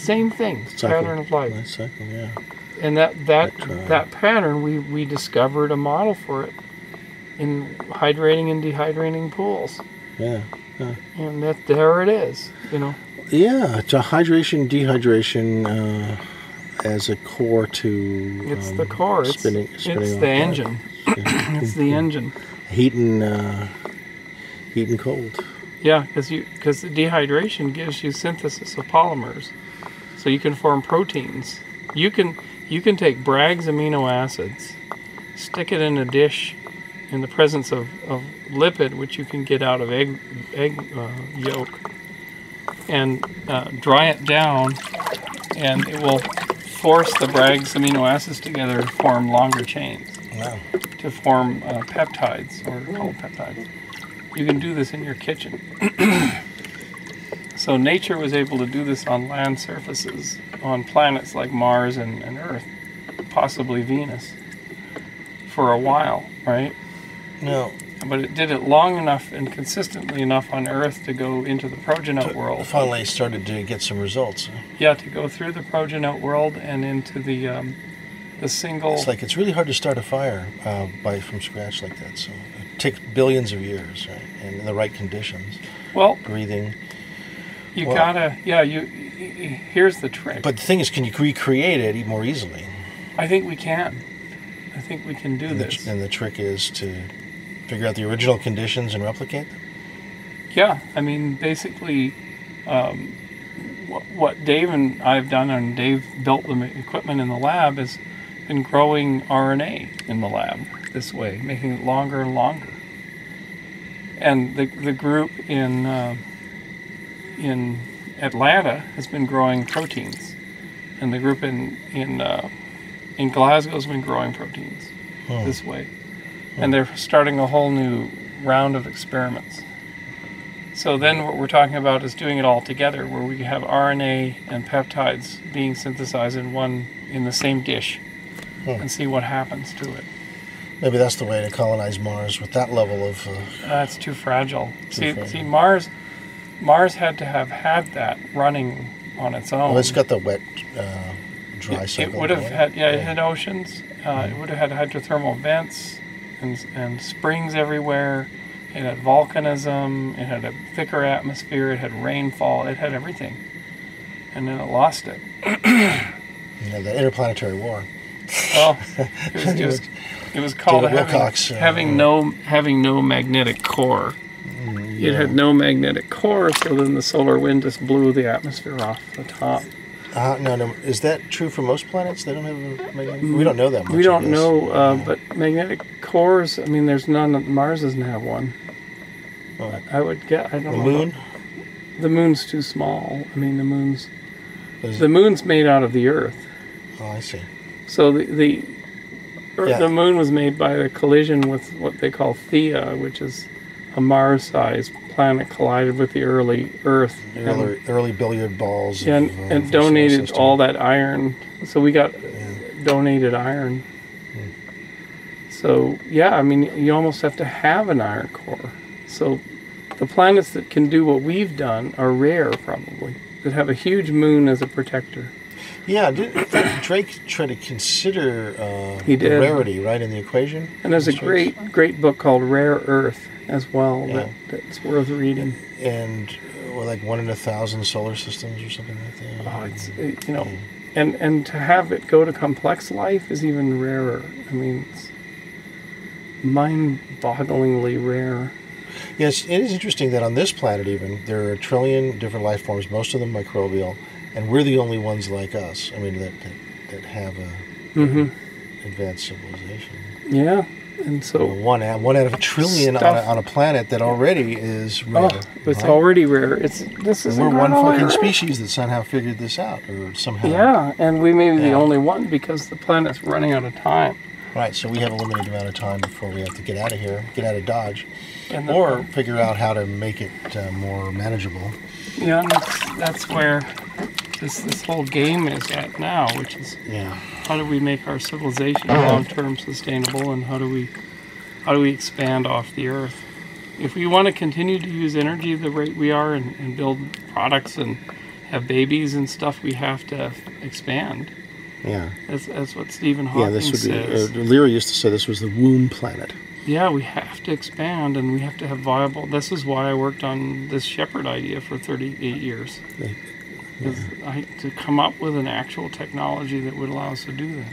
Same thing, Cycle. pattern of life cycle, yeah. and that that uh, that pattern we we discovered a model for it in hydrating and dehydrating pools Yeah. yeah. and that there it is you know Yeah, it's a hydration, dehydration uh, as a core to. it's um, the core it's, Spinning, spinning it's the that. engine Yeah. it's the engine Heat and uh, heat and cold. yeah because you because the dehydration gives you synthesis of polymers so you can form proteins you can you can take Bragg's amino acids stick it in a dish in the presence of, of lipid which you can get out of egg egg uh, yolk and uh, dry it down, and it will force the Bragg's amino acids together to form longer chains, Wow. to form uh, peptides or called peptides. You can do this in your kitchen. so nature was able to do this on land surfaces, on planets like Mars and, and Earth, possibly Venus, for a while, right? No. But it did it long enough and consistently enough on Earth to go into the progenote world. Finally started to get some results. Yeah, to go through the progenote world and into the um, the single. It's like it's really hard to start a fire uh, by from scratch like that. So it takes billions of years, right? And in the right conditions, well, breathing. You well- gotta. Yeah, you. Here's the trick. But the thing is, can you recreate it more easily? I think we can. I think we can do And the, this. and the trick is to figure out the original conditions and replicate them. Yeah, I mean, basically, um, what, what Dave and I've done, and Dave built the equipment in the lab, is been growing RNA in the lab this way, making it longer and longer. And the the group in uh, in Atlanta has been growing proteins, and the group in in uh, in Glasgow has been growing proteins Hmm. this way, and they're starting a whole new round of experiments. So then what we're talking about is doing it all together, where we have RNA and peptides being synthesized in one in the same dish, Hmm. and see what happens to it. Maybe that's the way to colonize Mars with that level of. Uh, That's too fragile. see, fragile. see, Mars, Mars had to have had that running on its own. well, it's got the wet, uh, dry it, it would have had yeah, it had oceans. Uh, It would have had hydrothermal vents and and springs everywhere. It had volcanism. It had a thicker atmosphere. It had rainfall. It had everything, and then it lost it. You know, the interplanetary war. Well, it was, it was, it was called having, Wilcox, uh, having no having no magnetic core. It had no magnetic core, so then the solar wind just blew the atmosphere off the top. Uh, no, no. Is that true for most planets? They don't have a magnetic. We don't know that much. We don't know, uh, but magnetic cores. I mean, there's none. Mars doesn't have one. Oh. I would get. I don't The know. moon. The moon's too small. I mean, the moon's the moon's made out of the Earth. Oh, I see. So the the, Earth, Yeah. the moon was made by a collision with what they call Theia, which is a Mars-sized planet collided with the early Earth The and, early, early billiard balls. and, of, uh, and donated all that iron. So we got Yeah. donated iron. Hmm. So yeah, I mean, you almost have to have an iron core. So the planets that can do what we've done are rare, probably. That have a huge moon as a protector. Yeah, did, Drake tried to consider uh, He did. rarity, right, in the equation. And there's a great, great book called Rare Earth as well Yeah. that, that's worth reading. and uh, well, like one in a thousand solar systems or something like that. Oh, it's it, you know, and and to have it go to complex life is even rarer. I mean, it's mind-bogglingly rare. Yes, it is interesting that on this planet, even there are a trillion different life forms, most of them microbial, and we're the only ones like us. I mean, that that, that have a hmm advanced civilization. Yeah, and so One out, one out of a trillion on a, on a planet that already is rare. oh, it's right? already rare. It's this is we're one fucking rare. species that somehow figured this out, or somehow. Yeah, and we may be the only one because the planet's running out of time. Right. So we have a limited amount of time before we have to get out of here, get out of Dodge, And the- or figure out how to make it uh, more manageable. yeah, that's that's where this this whole game is at now, which is Yeah. how do we make our civilization long term sustainable and how do we how do we expand off the earth if we want to continue to use energy the rate we are and, and build products and have babies and stuff we have to expand Yeah. that's, that's what stephen hawking Yeah. This would be. says Uh, Lyra used to say this was the womb planet. yeah we have to expand and we have to have viable this is why i worked on this shepherd idea for 38 years Yeah. I, to come up with an actual technology that would allow us to do that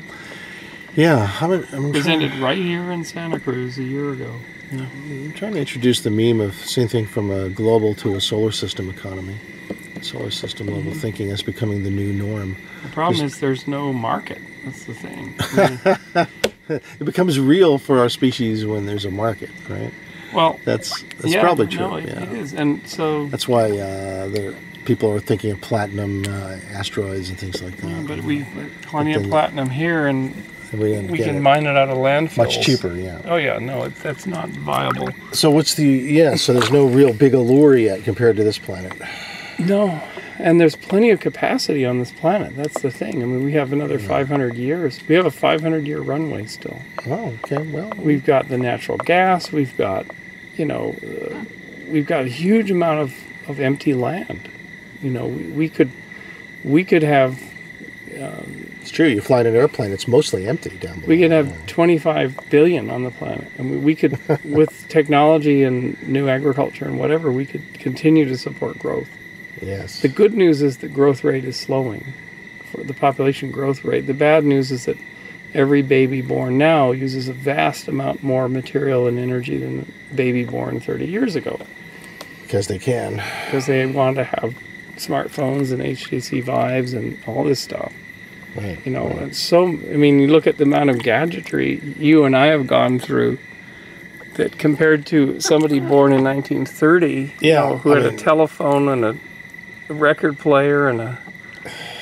Yeah. I'm, presented right here in Santa Cruz a year ago. Yeah. I'm trying to introduce the meme of same thing from a global to a solar system economy. Solar system level Mm-hmm. thinking is becoming the new norm. the problem is there's no market. That's the thing. I mean, It becomes real for our species when there's a market, right? Well, That's that's yeah, probably true. No, it, yeah. it is, and so. That's why uh, the people are thinking of platinum uh, asteroids and things like that. yeah, but we have plenty But of platinum here, and we, we can it. mine it out of landfills. much cheaper. Yeah. Oh yeah, no, it, that's not viable. So what's the yeah? So there's no real big allure yet compared to this planet. No, and there's plenty of capacity on this planet. That's the thing. I mean, we have another 500 years. We have a 500 year runway still. Oh, okay. Well, We've got the natural gas. We've got, you know, uh, we've got a huge amount of, of empty land. You know, we, we could we could have um, it's true. You fly in an airplane; it's mostly empty down below. we could have 25 billion on the planet. I mean, we could with technology and new agriculture and whatever, we could continue to support growth. Yes. The good news is the growth rate is slowing for the population growth rate. The bad news is that every baby born now uses a vast amount more material and energy than the baby born 30 years ago because they can. because they want to have smartphones and HTC Vives and all this stuff. Right. You know, and so I mean, you look at the amount of gadgetry you and I have gone through. That compared to somebody born in 1930, you Yeah, know, who I had a telephone and a record player and a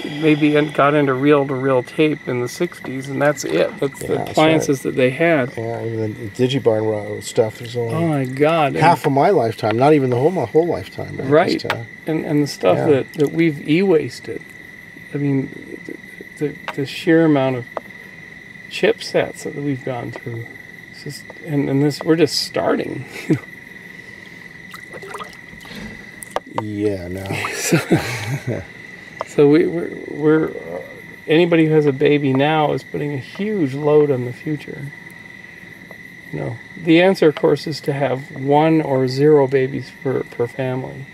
maybe and got into reel-to-reel tape in the 60s, and that's it. That's Yeah, the appliances that they had. Yeah, even the Digibarn stuff is only Oh my God! And- half of my lifetime. Not even the whole my whole lifetime. Right. Just, uh, and and the stuff Yeah. that, that we've e-wasted. I mean, the, the the sheer amount of chipsets that we've gone through. It's just and, and this we're just starting. yeah. No. So we we're, we're uh, anybody who has a baby now is putting a huge load on the future. You know, the answer, of course, is to have one or zero babies per per family.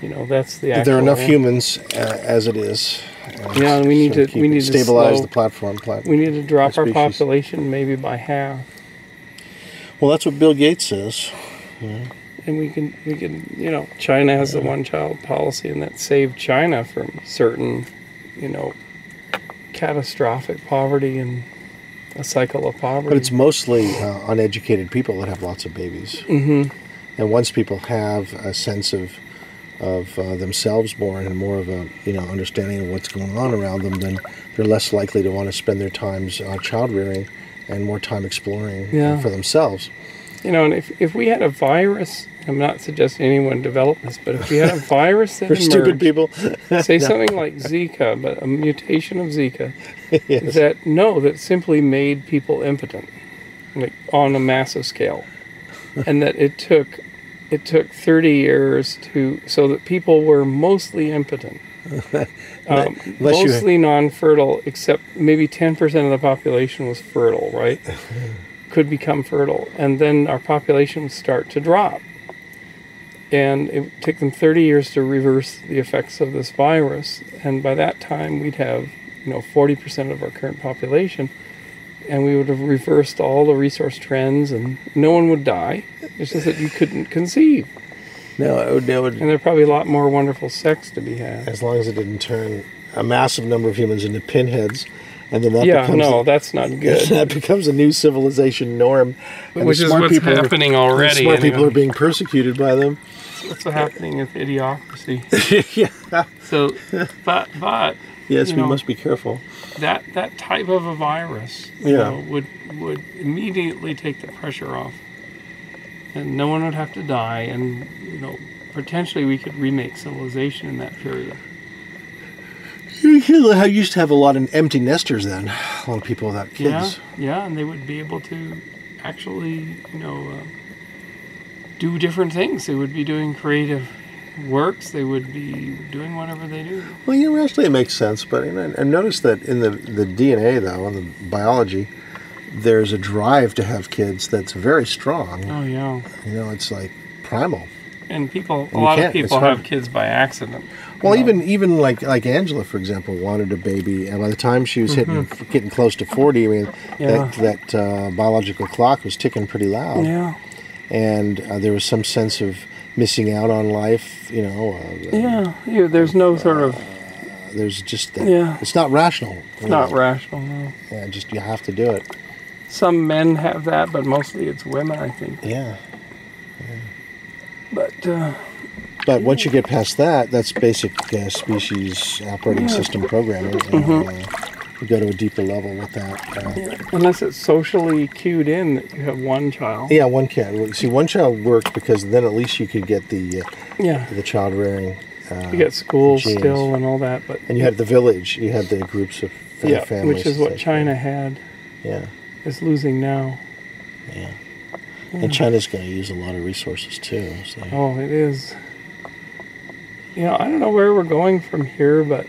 You know, that's the actual. there are enough an- humans uh, as it is. and Yeah, and we need to- we need to stabilize slow- the platform. Plat- We need to drop our population maybe by half, well, that's what Bill Gates says. And we can we can you know China has the one child policy, and that saved China from certain you know catastrophic poverty and a cycle of poverty. But it's mostly uh, uneducated people that have lots of babies. hmm And once people have a sense of of uh, themselves more and more of a you know understanding of what's going on around them, then they're less likely to want to spend their times uh, child rearing and more time exploring uh, Yeah. for themselves. You know, and if if we had a virus, I'm not suggesting anyone develop this, but if we had a virus that For stupid people, say something like Zika, but a mutation of Zika, yes. that no, that simply made people impotent, like on a massive scale, and that it took it took 30 years to so that people were mostly impotent, um, mostly non-fertile, except maybe 10% of the population was fertile, right? Could become fertile, and then our population would start to drop. And it would take them 30 years to reverse the effects of this virus, and by that time we'd have, you know, 40% of our current population, and we would have reversed all the resource trends, and no one would die. It's just that you couldn't conceive, no, it would, it would, and there'd probably a lot more wonderful sex to be had. as long as it didn't turn a massive number of humans into pinheads, and then that Yeah, becomes no, a, that's not good. that becomes a new civilization norm, and Which is smart what's people are- happening the already. smart people are being persecuted by them. That's what's happening with idiocracy? yeah. So, but but Yes, we know, must be careful. that that type of a virus, you Yeah. know, would would immediately take the pressure off, and no one would have to die, and you know, potentially we could remake civilization in that period. You used to have a lot of empty nesters then. A lot of people without kids. Yeah, yeah, and they would be able to actually, you know, uh, do different things. They would be doing creative works. They would be doing whatever they do. Well, you know, actually, it makes sense. But you know, and notice that in the the DNA though, in the biology, there's a drive to have kids that's very strong. Oh yeah, You know, it's like primal. and people. A lot of people have kids by accident. Well, know. even even like like Angela, for example, wanted a baby, and by the time she was hitting getting close to forty, I mean, Mm-hmm. Yeah. that that uh, biological clock was ticking pretty loud, Yeah, and uh, there was some sense of missing out on life. You know, uh, yeah. yeah there's no sort of there's just that, Yeah. it's not rational. you not know. rational. No. Yeah, just you have to do it. some men have that, but mostly it's women, I think. Yeah. But uh, But once you get past that, that's basic uh, species operating Yeah. system programming. And, uh, you go to a deeper level with that. Uh, unless it's socially cued in that you have one child. yeah, one. Well, See, one child worked because then at least you could get the uh, Yeah. the child rearing. Uh, You get school genes. still and all that, but and you had the village. You had the groups of yeah, families. which is what that- China had Yeah, is losing now. yeah. And China's going to use a lot of resources too. So. Oh, it is. You know, I don't know where we're going from here, but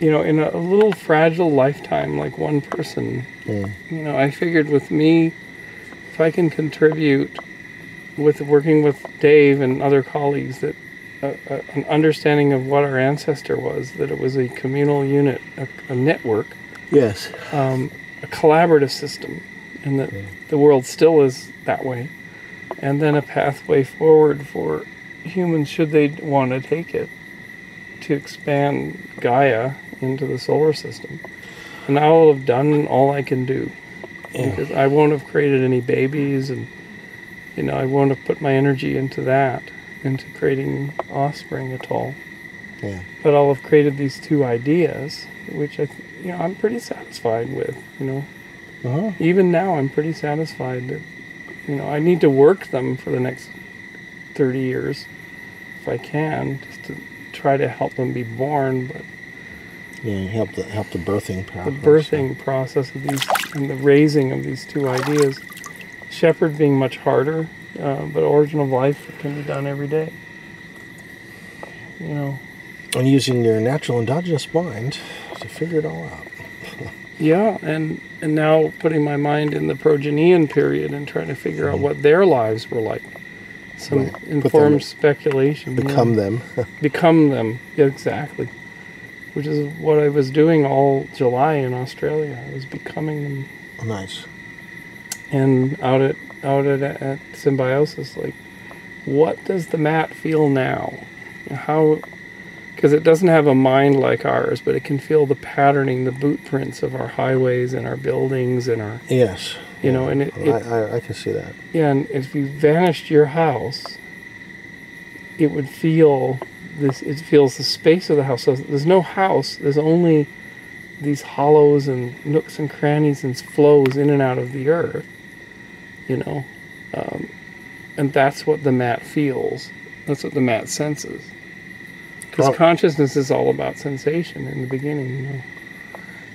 you know, in a, little fragile lifetime like one person, you know, I figured with me, if I can contribute with working with Dave and other colleagues that uh, uh, an understanding of what our ancestor was, that it was a communal unit, a, a network, Yes. um, a collaborative system, and that the world still is that way. And then a pathway forward for humans, should they want to take it, to expand Gaia into the solar system. And I will have done all I can do Yeah. because I won't have created any babies, and you know I won't have put my energy into that, into creating offspring at all Yeah. but I'll have created these two ideas, which I, th- you know, I'm pretty satisfied with. You know, Uh-huh. even now, I'm pretty satisfied that, you know, I need to work them for the next 30 years, if I can, just to try to help them be born. But Yeah. Help the help the birthing process. the birthing process of these and the raising of these two ideas, shepherd being much harder, uh, but origin of life can be done every day. You know. And using your natural endogenous mind to figure it all out. Yeah, and and now putting my mind in the Progenian period and trying to figure out Mhm. what their lives were like. Some Right. Put them- informed speculation. Become them. Become them. Yeah, exactly. Which is what I was doing all July in Australia. I was becoming them, oh, nice. and out at out at, at Symbiosis, like, what does the mat feel now? How? Because it doesn't have a mind like ours, but it can feel the patterning, the boot prints of our highways and our buildings and our Yes. You know, and it—I—I I can see that. Yeah, and if you vanished your house, it would feel this. It feels the space of the house. So there's no house. There's only these hollows and nooks and crannies and flows in and out of the earth. You know, um, and that's what the mat feels. That's what the mat senses. Because Well- consciousness is all about sensation in the beginning. You know.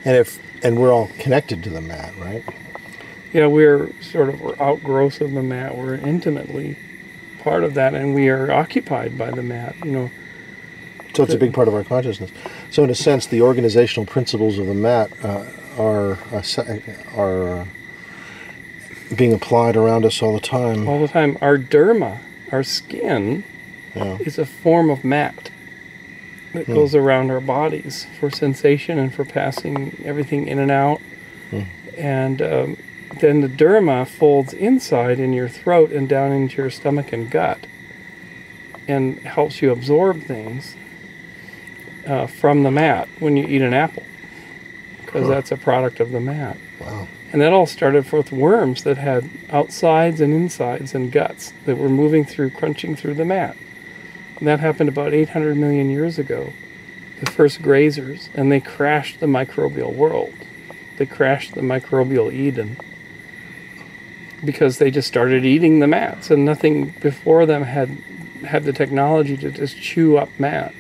And if and we're all connected to the mat, right? Yeah, we're sort of we're outgrowths of the mat. We're intimately part of that, and we are occupied by the mat. You know, So it's a big part of our consciousness. So in a sense, the organizational principles of the mat uh, are uh, are uh, being applied around us all the time. all the time. Our derma, our skin, Yeah. is a form of mat that Hmm. goes around our bodies for sensation and for passing everything in and out. Hmm. And um, then the derma folds inside in your throat and down into your stomach and gut and helps you absorb things uh, from the mat when you eat an apple because that's a product of the mat. Wow. And that all started with worms that had outsides and insides and guts that were moving through, crunching through the mat. And that happened about 800 million years ago. The first grazers, and they crashed the microbial world. They crashed the microbial Eden because they just started eating the mats, and nothing before them had had the technology to just chew up mat.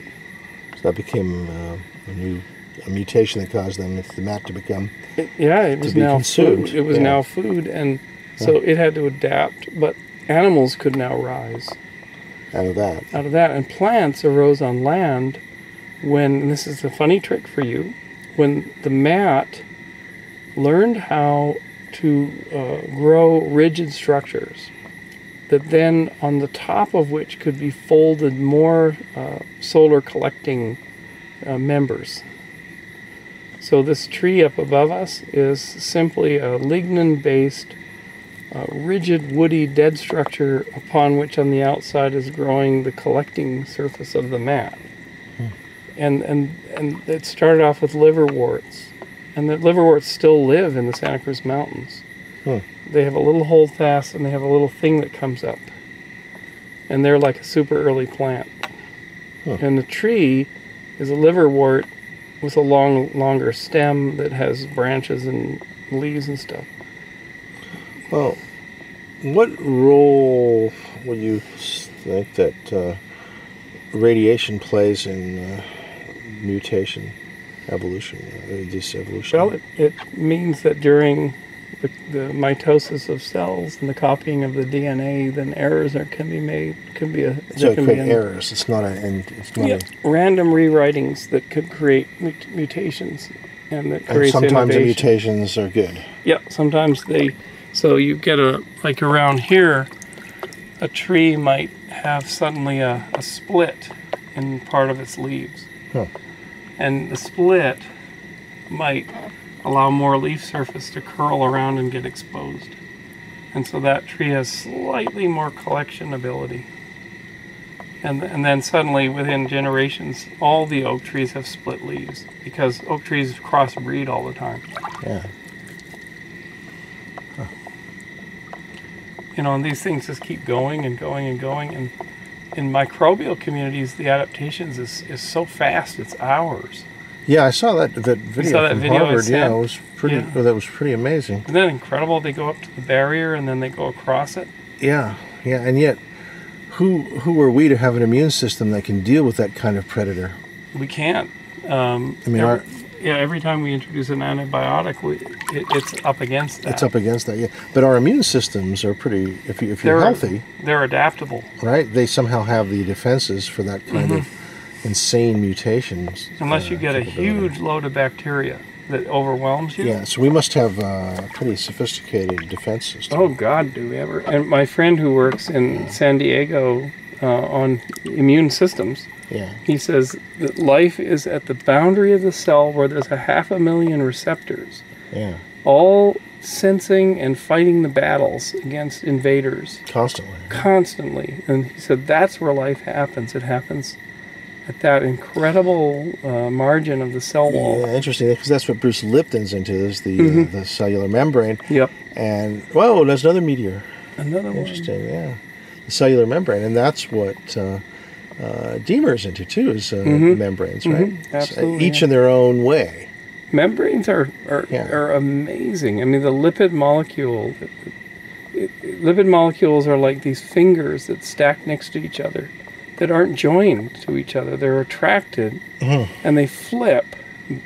So that became uh, a new a mutation that caused them the mat to become. It, yeah, it was now consumed, food. It was yeah. now food, and so it had to adapt. But animals could now rise Out of that, out of that, and plants arose on land when. And this is a funny trick for you. When the mat learned how to uh, grow rigid structures, that then on the top of which could be folded more uh, solar collecting uh, members. So this tree up above us is simply a lignin-based, uh, rigid, woody, dead structure upon which on the outside is growing the collecting surface of the mat. And, and, and it started off with liverworts. And the liverworts still live in the Santa Cruz Mountains. Hmm. They have a little holdfast and they have a little thing that comes up. And they're like a super early plant. Hmm. And the tree is a liverwort with a long, longer stem that has branches and leaves and stuff. Well, what role would you think that uh, radiation plays in uh, mutation, evolution, uh, this evolution? Well, it, it means that during the, the mitosis of cells and the copying of the DNA, then errors are, can be made. Can be a so it can create errors. It's not a, and it's not Yeah, a, random rewritings that could create mut- mutations, and that and creates sometimes the mutations are good. Yeah, sometimes they. So you get a like around here, a tree might have suddenly a, a split in part of its leaves, Huh. And the split might allow more leaf surface to curl around and get exposed, and so that tree has slightly more collection ability. And, and then suddenly, within generations, all the oak trees have split leaves because oak trees crossbreed all the time. Yeah. you know, and these things just keep going and going and going. And in microbial communities, the adaptations is, is so fast; it's hours. Yeah, I saw that that video saw that from video Harvard. Yeah, it was pretty. Yeah. well, that was pretty amazing. Isn't that incredible? They go up to the barrier and then they go across it. Yeah, yeah, and yet, who who are we to have an immune system that can deal with that kind of predator? We can't. Um, I mean, every, our, yeah, every time we introduce an antibiotic, we, it, it's up against that. it's up against that. Yeah, but our immune systems are pretty. If you if you're They're healthy, They're adaptable right? They somehow have the defenses for that kind of insane mutations. Mm-hmm. unless uh, you get a huge load of bacteria that overwhelms you. Yeah, so we must have uh, a pretty sophisticated defense system. Oh God, do we ever? And my friend who works in San Diego uh, on immune systems, Yeah, he says that life is at the boundary of the cell where there's a half a million receptors, yeah, all sensing and fighting the battles against invaders constantly. constantly. And he said that's where life happens. It happens at that incredible uh, margin of the cell wall. Yeah, interesting because that's what Bruce Lipton's into is the Mm-hmm. uh, the cellular membrane. Yep. And whoa, there's another meteor. Another one. Interesting, yeah. The cellular membrane, and that's what uh, uh, Deamer's into too, is uh, membranes, right? Mhm, So each yeah. in their own way. Membranes are are, Yeah. are amazing. I mean, the lipid molecule, it, it, lipid molecules are like these fingers that stack next to each other, that aren't joined to each other. They're attracted, Mhm. and they flip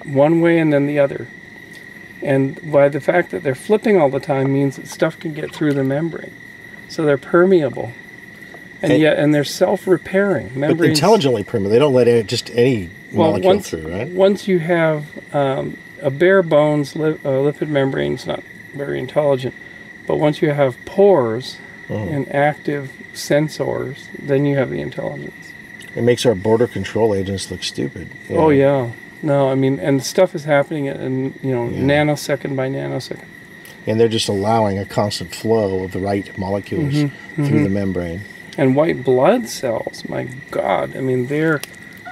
one way and then the other. And by the fact that they're flipping all the time means that stuff can get through the membrane, so they're permeable, and, And- yet and they're self-repairing. Membranes, But intelligently primitive. They don't let any, just any molecule once, through, right? Once you have um, a bare bones li- uh, lipid membrane, it's not very intelligent. But once you have pores Mm. and active sensors, then you have the intelligence. It makes our border control agents look stupid. you Oh yeah, no, I mean, and stuff is happening in you know Yeah. nanosecond by nanosecond. And they're just allowing a constant flow of the right molecules Mm-hmm. through the membrane. And white blood cells, my God, I mean, they're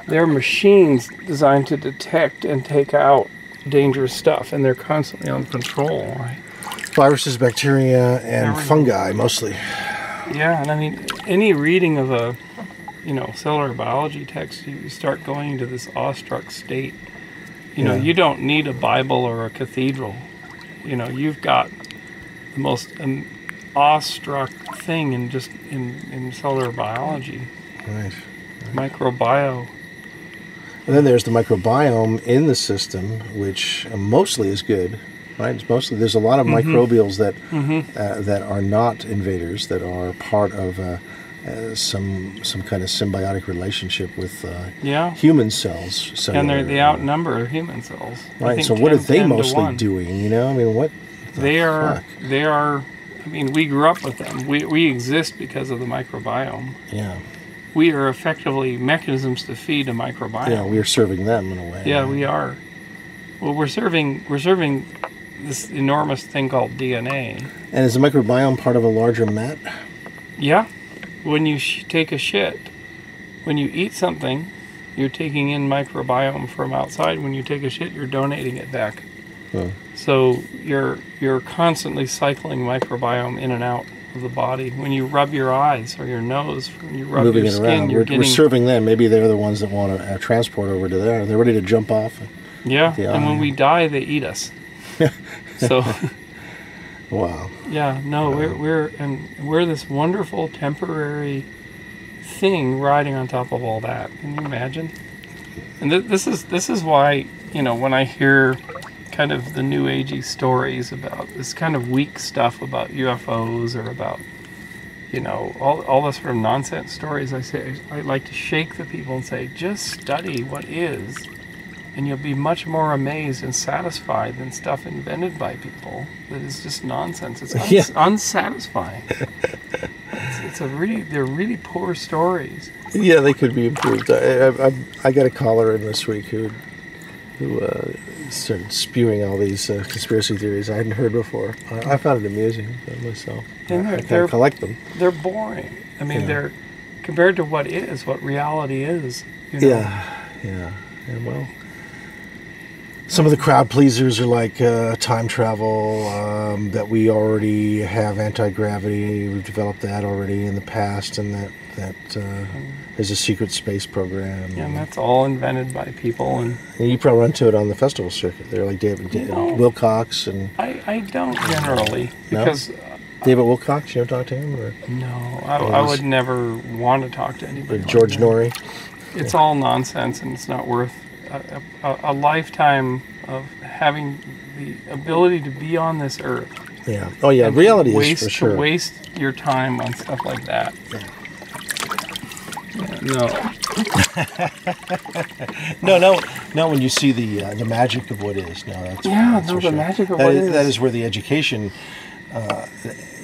they're machines designed to detect and take out dangerous stuff, and they're constantly on control. Right? Viruses, bacteria, and Everything. fungi mostly. Yeah, and I mean, any reading of a, you know, cellular biology text, you you start going into this awestruck state. You know, Yeah. you don't need a Bible or a cathedral. You know, you've got the most um, awestruck thing in just in, in cellular biology, Right. microbio. And then there's the microbiome in the system, which uh, mostly is good, right? It's mostly there's a lot of Mm-hmm. microbials that uh, that are not invaders, that are part of uh, uh, some some kind of symbiotic relationship with uh, Yeah. human cells. So And they're, they outnumber human cells. Right. So what are they mostly doing? You know, I mean, what? the They are. fuck? They are. I mean, we grew up with them. We, we exist because of the microbiome. Yeah. We are effectively mechanisms to feed a microbiome. Yeah, we are serving them in a way. Yeah, we are. Well, we're serving we're serving this enormous thing called DNA. And is the microbiome part of a larger mat? Yeah. When you sh- take a shit, when you eat something, you're taking in microbiome from outside. When you take a shit, you're donating it back. Oh. So you're you're constantly cycling microbiome in and out of the body. When you rub your eyes or your nose, when you rub Moving your skin, around. you're We're, getting we're serving them. Maybe they're the ones that want to uh, transport over to there. They're ready to jump off. yeah. And when we die, they eat us. so Wow. yeah, no, we're we're and we're this wonderful temporary thing riding on top of all that. Can you imagine? And th- this is this is why you know when I hear kind of the new agey stories about this kind of weak stuff about UFOs or about you know all all the sort of nonsense stories. I say I like to shake the people and say just study what is, and you'll be much more amazed and satisfied than stuff invented by people that is just nonsense. It's uns- Yeah. unsatisfying. it's, it's a really they're really poor stories. Yeah, they could be improved. I, I, I, I got a caller in this week who who uh, started spewing all these uh, conspiracy theories I hadn't heard before. I, I found it amusing myself. And I, they're- I they're- collect them. they're boring. I mean, Yeah. they're compared to what is, what reality is. You know? Yeah, yeah, and well, some of the crowd pleasers are like uh, time travel. Um, that we already have anti gravity. We've developed that already in the past, and that that uh, there's a secret space program. And that's all invented by people. And And you probably run to it on the festival circuit. They're like David, Da- No. Wilcock and I, I don't generally No? because David Wilcock. You ever talk to him or, no, I, I would never want to talk to anybody. like George that. Noory? It's all nonsense, and it's not worth a, a, a lifetime of having the ability to be on this earth. Yeah. Oh yeah. Reality waste, is for sure. To waste your time on stuff like that. Yeah, no. No, no, no. When you see the uh, the magic of what is, no, that's Yeah, that's no, the sure. magic of That what is- is. That is where the education uh,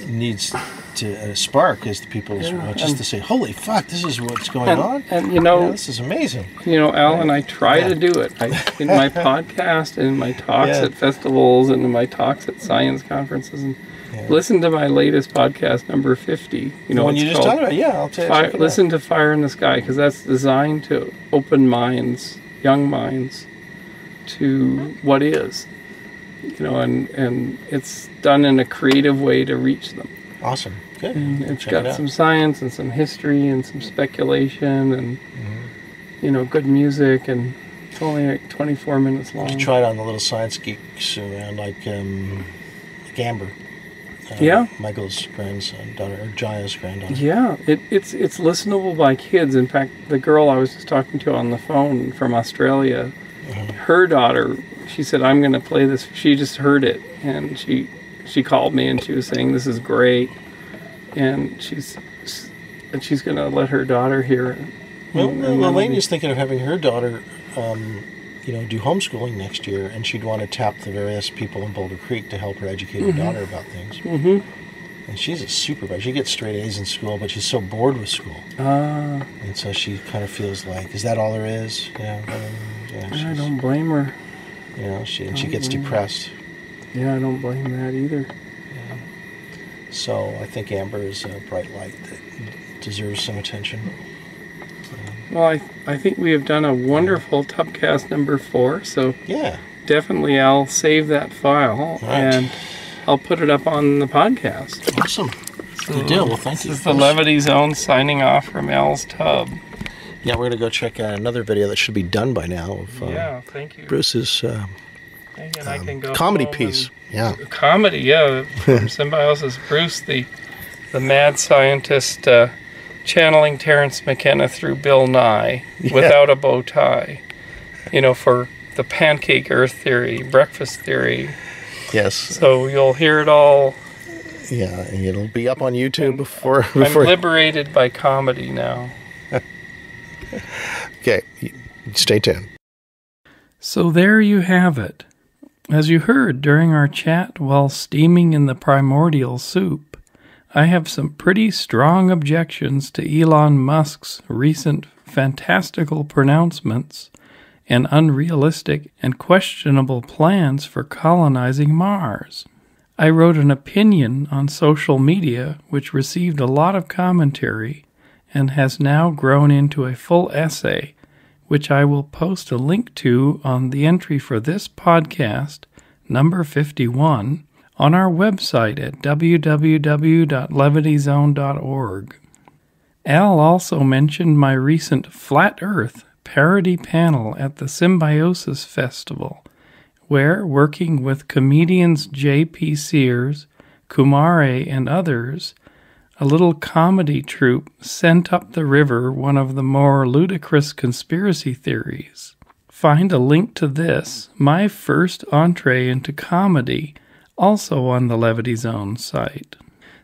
needs to uh, spark is the people's Yeah, uh, just and- to say, "Holy fuck, this is what's going And, on." and you Yeah, know, this is amazing. You know, Allan, I try Yeah. to do it. I, in my podcast, and in my talks Yeah. at festivals, and in my talks at science conferences. And Yeah. listen to my latest podcast, number fifty. You know, when you just talked about, yeah, I'll tell you. Fire, check out. listen to Fire in the Sky because that's designed to open minds, young minds, to what is. You know, and and it's done in a creative way to reach them. Awesome. Good. And it's Check got it some science and some history and some speculation and Mm-hmm. you know good music and it's only like 24 minutes long. Try it on the little science geeks around, like um, like Amber. Uh, Yeah. Michael's grandson, daughter, or Jaya's granddaughter. Yeah, it, it's it's listenable by kids. In fact, the girl I was just talking to on the phone from Australia, Uh-huh. her daughter, she said, "I'm going to play this." She just heard it, and she she called me and she was saying, "This is great," and she's and she's going to let her daughter hear it. Well, Elaine is thinking of having her daughter, um, you know, do homeschooling next year, and she'd want to tap the various people in Boulder Creek to help her educate her daughter about things. Mhm. And she's a super bright. She gets straight A's in school, but she's so bored with school, Ah, and so she kind of feels like, is that all there is? Yeah. um, yeah I don't blame her. you know, she and she gets depressed. Yeah, I don't blame that either. So I think Amber is a bright light that deserves some attention. Well, I I think we have done a wonderful Tubcast number four. So Yeah. definitely I'll save that file Right. and I'll put it up on the podcast. Awesome. Good deal. Well, thank This you. is the Levity Zone signing off from Al's Tub. Yeah, we're gonna go check out another video that should be done by now of uh, yeah, thank you. Bruce's uh, And I um, can go comedy piece. Yeah. Comedy, yeah. Symbiosis, Bruce, the the mad scientist, uh, channeling Terence McKenna through Bill Nye without a bow tie. You know, for the pancake Earth theory, breakfast theory. Yes. So you'll hear it all. Yeah, and it'll be up on YouTube before before. I'm liberated by comedy now. okay, stay tuned. So there you have it. As you heard during our chat while steaming in the primordial soup, I have some pretty strong objections to Elon Musk's recent fantastical pronouncements and unrealistic and questionable plans for colonizing Mars. I wrote an opinion on social media which received a lot of commentary and has now grown into a full essay which I will post a link to on the entry for this podcast number 51, on our website at www.levityzone.org. Al also mentioned my recent Flat Earth parody panel at the Symbiosis Festival, where, working with comedians J.P. Sears, Kumare, and others, a little comedy troupe sent up the river one of the more ludicrous conspiracy theories. Find a link to this, my first entree into comedy, also on the Levity Zone site.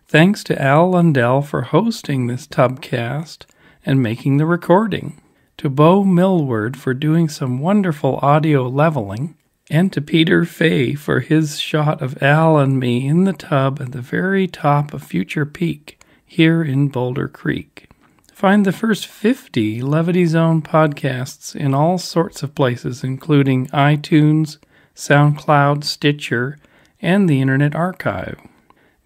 Thanks to Al Lundell for hosting this Tubcast and making the recording, to Bo Millward for doing some wonderful audio leveling, and to Peter Fae for his shot of Al and me in the tub at the very top of Future Peak here in Boulder Creek. Find the first 50 Levity Zone podcasts in all sorts of places, including iTunes, SoundCloud, Stitcher, and the Internet Archive.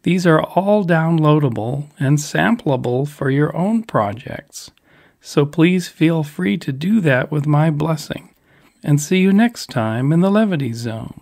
These are all downloadable and sampleable for your own projects, so please feel free to do that with my blessing. And see you next time in the Levity Zone.